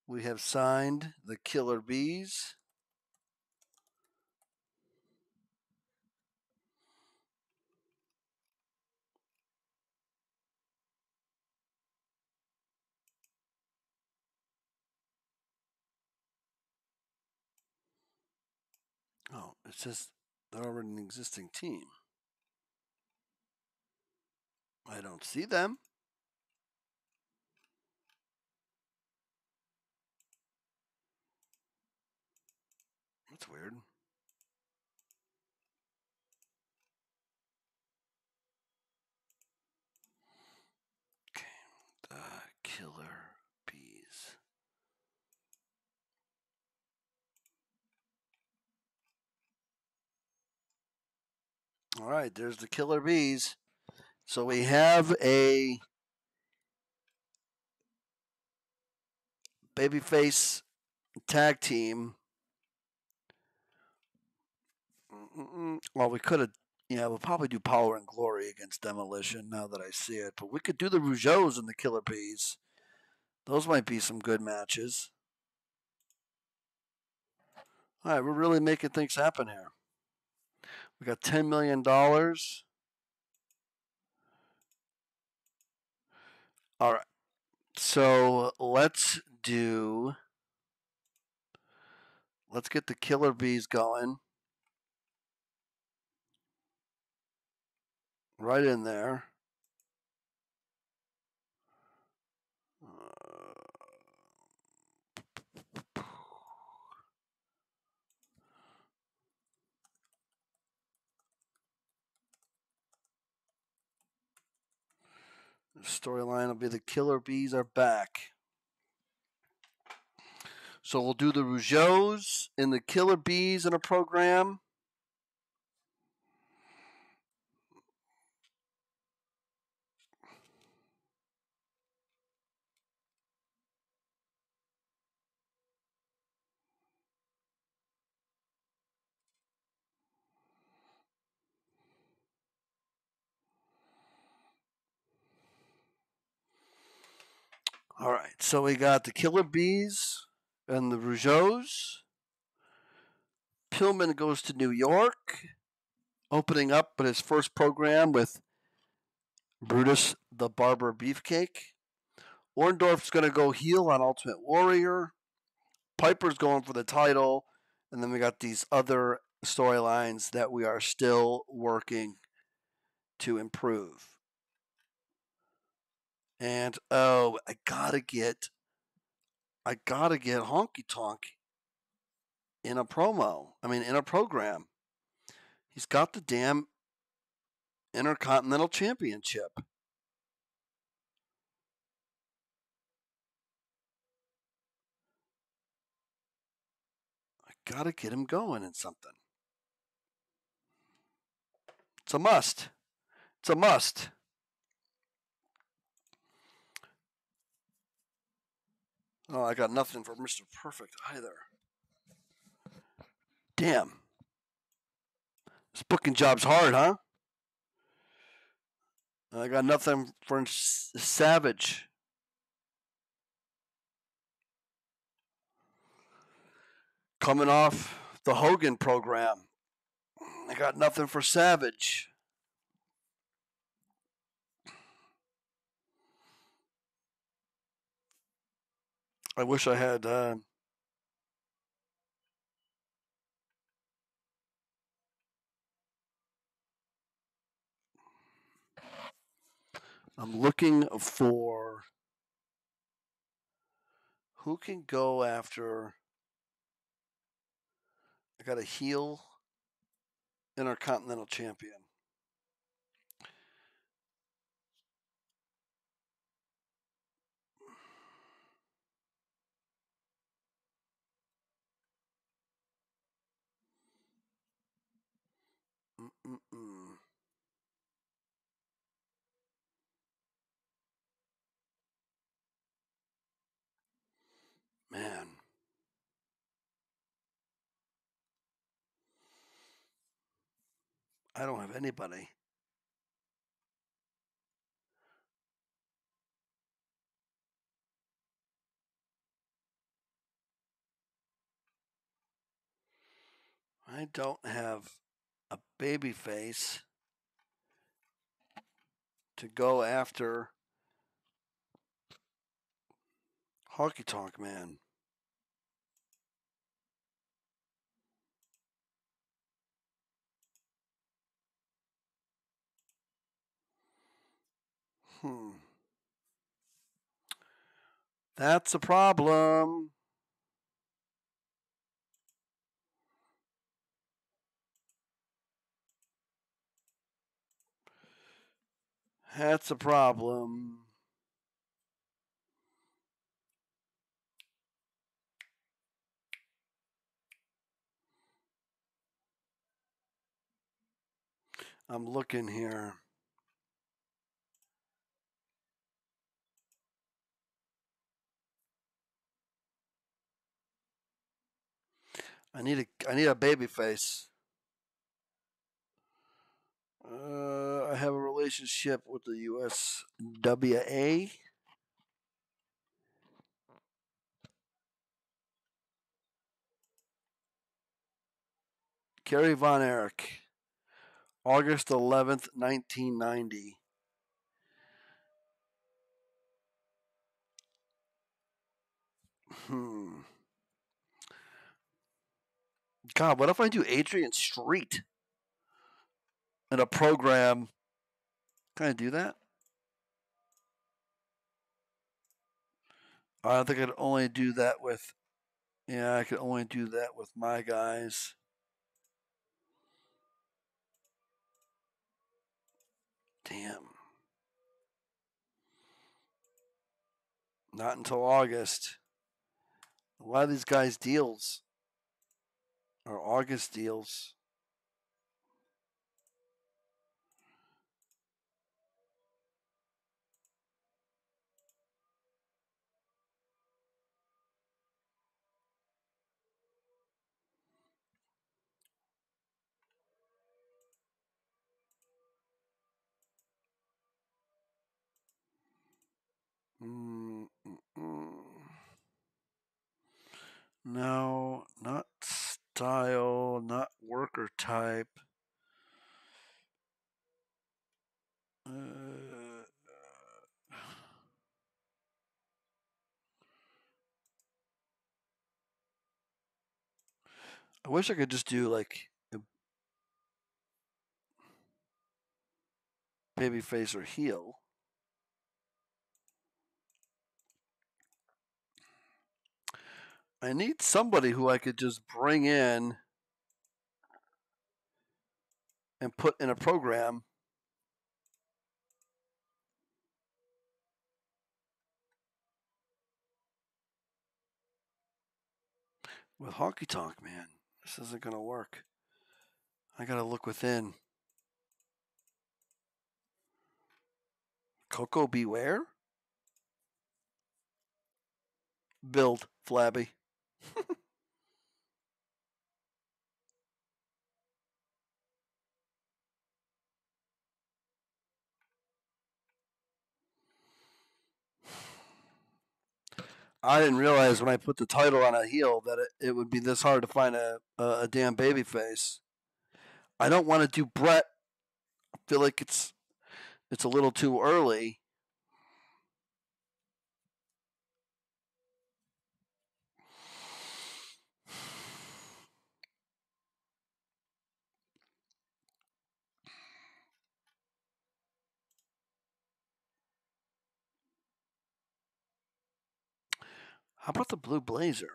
We have signed the Killer Bees. Oh, it says they're already an existing team. I don't see them. That's weird. Okay, the killer bees. All right, there's the killer bees. So we have a babyface tag team. Well, we could have, yeah, we'll probably do Power and Glory against Demolition now that I see it. But we could do the Rougeaus and the Killer Bees. Those might be some good matches. All right, we're really making things happen here. We got $10 million. All right. So let's do. Let's get the killer bees going. Right in there. Storyline will be the Killer Bees are back. So we'll do the Rougeaus and the Killer Bees in a program. All right, so we got the Killer Bees and the Rougeaus. Pillman goes to New York, opening up his first program with Brutus the Barber Beefcake. Orndorff's going to go heel on Ultimate Warrior. Piper's going for the title. And then we got these other storylines that we are still working to improve. And oh, I gotta get I gotta get Honky Tonk in a promo. I mean, in a program. He's got the damn Intercontinental Championship. I gotta get him going in something. It's a must. It's a must. Oh, I got nothing for Mr. Perfect either. Damn. This booking job's hard, huh? I got nothing for Savage. Coming off the Hogan program. I got nothing for Savage. I wish I had. Uh, I'm looking for who can go after. I got a heel intercontinental champion. Mm-mm-mm. Man. I don't have anybody. I don't have a baby face to go after Honky Tonk Man. Hmm. That's a problem. That's a problem. I'm looking here. I need a I need a baby face. Uh, I have a relationship with the USWA. Kerry Von Erich, August 11th, 1990. Hmm. God, what if I do Adrian Street? in a program. Can I do that? I think I could only do that with, yeah, I could only do that with my guys. Damn. Not until August. A lot of these guys' deals are August deals. Mm, No, not style, not worker type. Uh, I wish I could just do like baby face or heel. I need somebody who I could just bring in and put in a program. With Honky Tonk, man, this isn't going to work. I got to look within. Coco Beware? Ware? Build, Flabby. I didn't realize when I put the title on a heel that it, it would be this hard to find a, a, a damn baby face. I don't want to do Bret. I feel like it's it's a little too early. How about the blue blazer?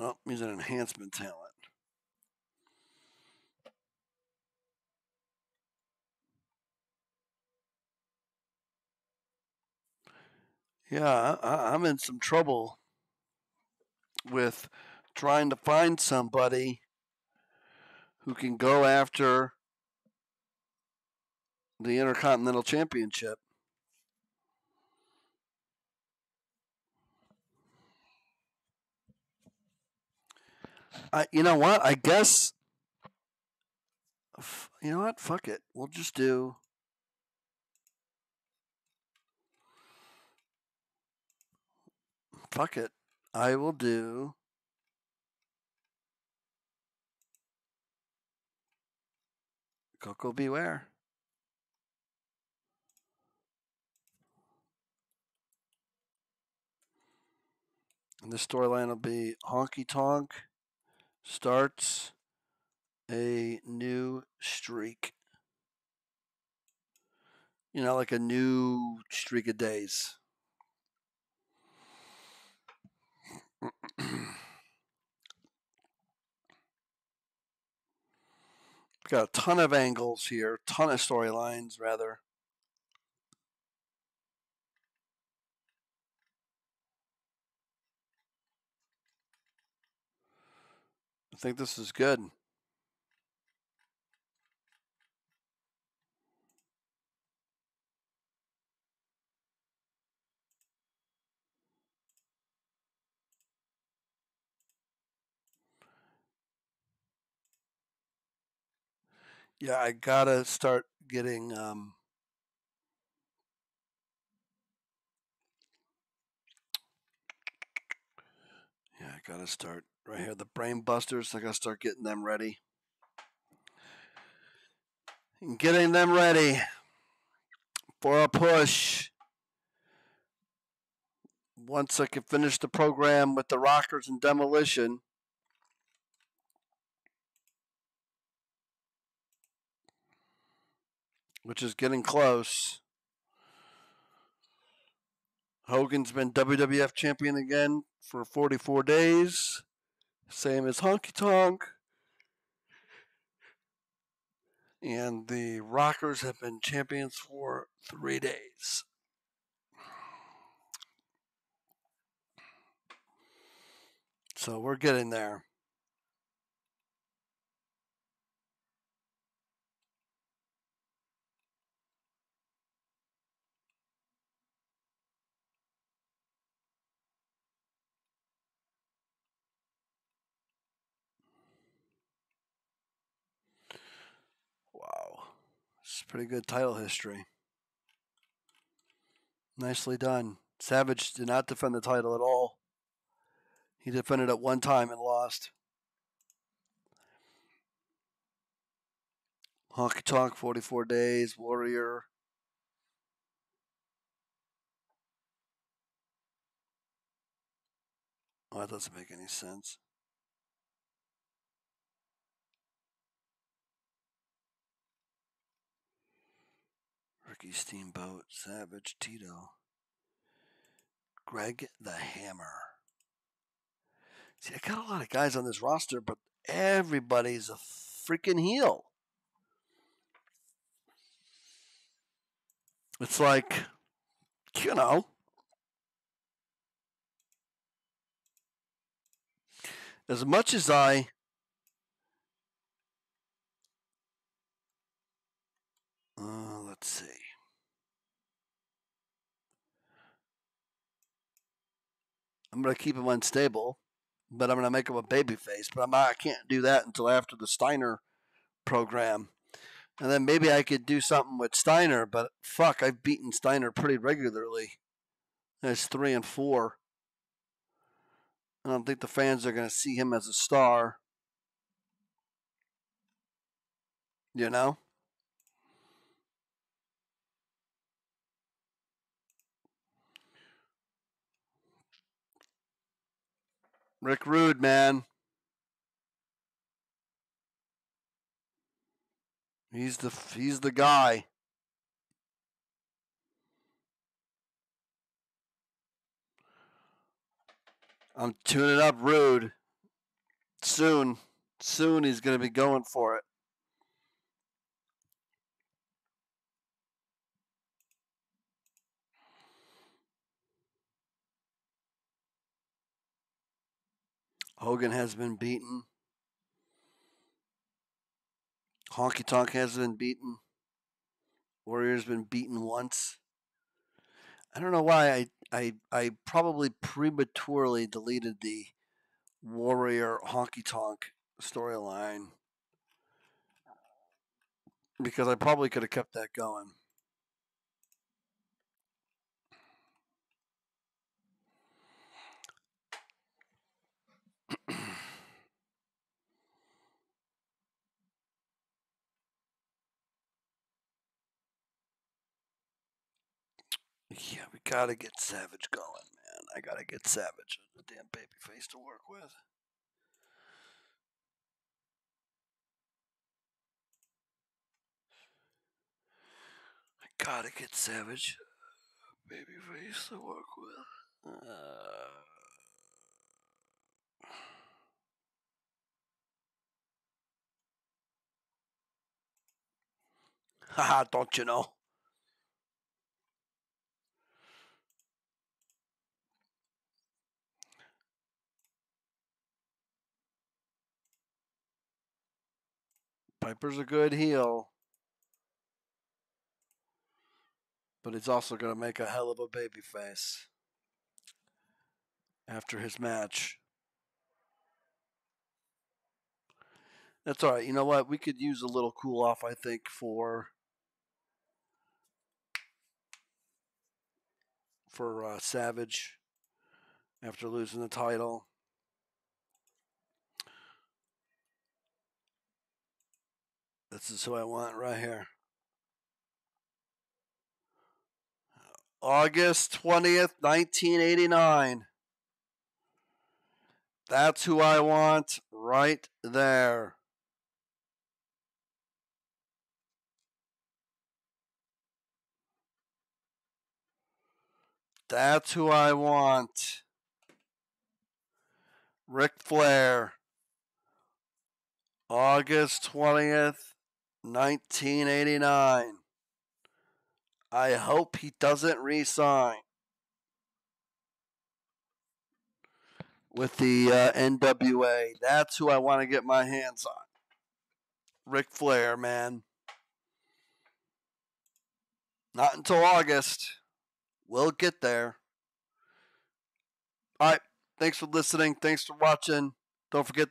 Oh, he's an enhancement talent. Yeah, I, I'm in some trouble with trying to find somebody who can go after the Intercontinental Championship. I, you know what? I guess. You know what? Fuck it. We'll just do. Fuck it. I will do. Coco Beware. Ware. And the storyline will be Honky Tonk starts a new streak. You know, like a new streak of days. Got a ton of angles here, ton of storylines, rather. Think this is good. Yeah, I gotta start getting um, Yeah, I gotta start right here. The brain busters. I gotta start getting them ready. And getting them ready for a push. Once I can finish the program with the rockers and demolition. Which is getting close. Hogan's been WWF champion again for 44 days. Same as Honky Tonk. And the Rockers have been champions for three days. So we're getting there. Wow. It's pretty good title history. Nicely done. Savage did not defend the title at all. He defended it one time and lost. Honky Tonk, 44 days. Warrior. Oh, that doesn't make any sense. Steamboat, Savage, Tito. Greg the Hammer. See, I got a lot of guys on this roster, but everybody's a freaking heel. It's like, you know, as much as I uh, let's see. I'm going to keep him unstable, but I'm going to make him a baby face. But I'm, I can't do that until after the Steiner program. And then maybe I could do something with Steiner, but fuck, I've beaten Steiner pretty regularly. There's three and four. I don't think the fans are going to see him as a star. You know? Rick Rude, man. He's the he's the guy. I'm tuning up Rude. Soon, soon he's going to be going for it. Hogan has been beaten. Honky Tonk has been beaten. Warrior's been beaten once. I don't know why I I I probably prematurely deleted the Warrior Honky Tonk storyline because I probably could have kept that going. Yeah, we gotta get Savage going, man. I gotta get Savage a damn baby face to work with. I gotta get Savage baby face to work with. Uh... Haha, don't you know? Piper's a good heel. But he's also going to make a hell of a baby face after his match. That's all right. You know what? We could use a little cool off, I think, for for uh, Savage after losing the title. This is who I want right here. August 20th, 1989. That's who I want right there. That's who I want. Ric Flair. August 20th, 1989. I hope he doesn't resign with the uh, NWA. That's who I want to get my hands on. Ric Flair, man. Not until August. We'll get there. All right. Thanks for listening. Thanks for watching. Don't forget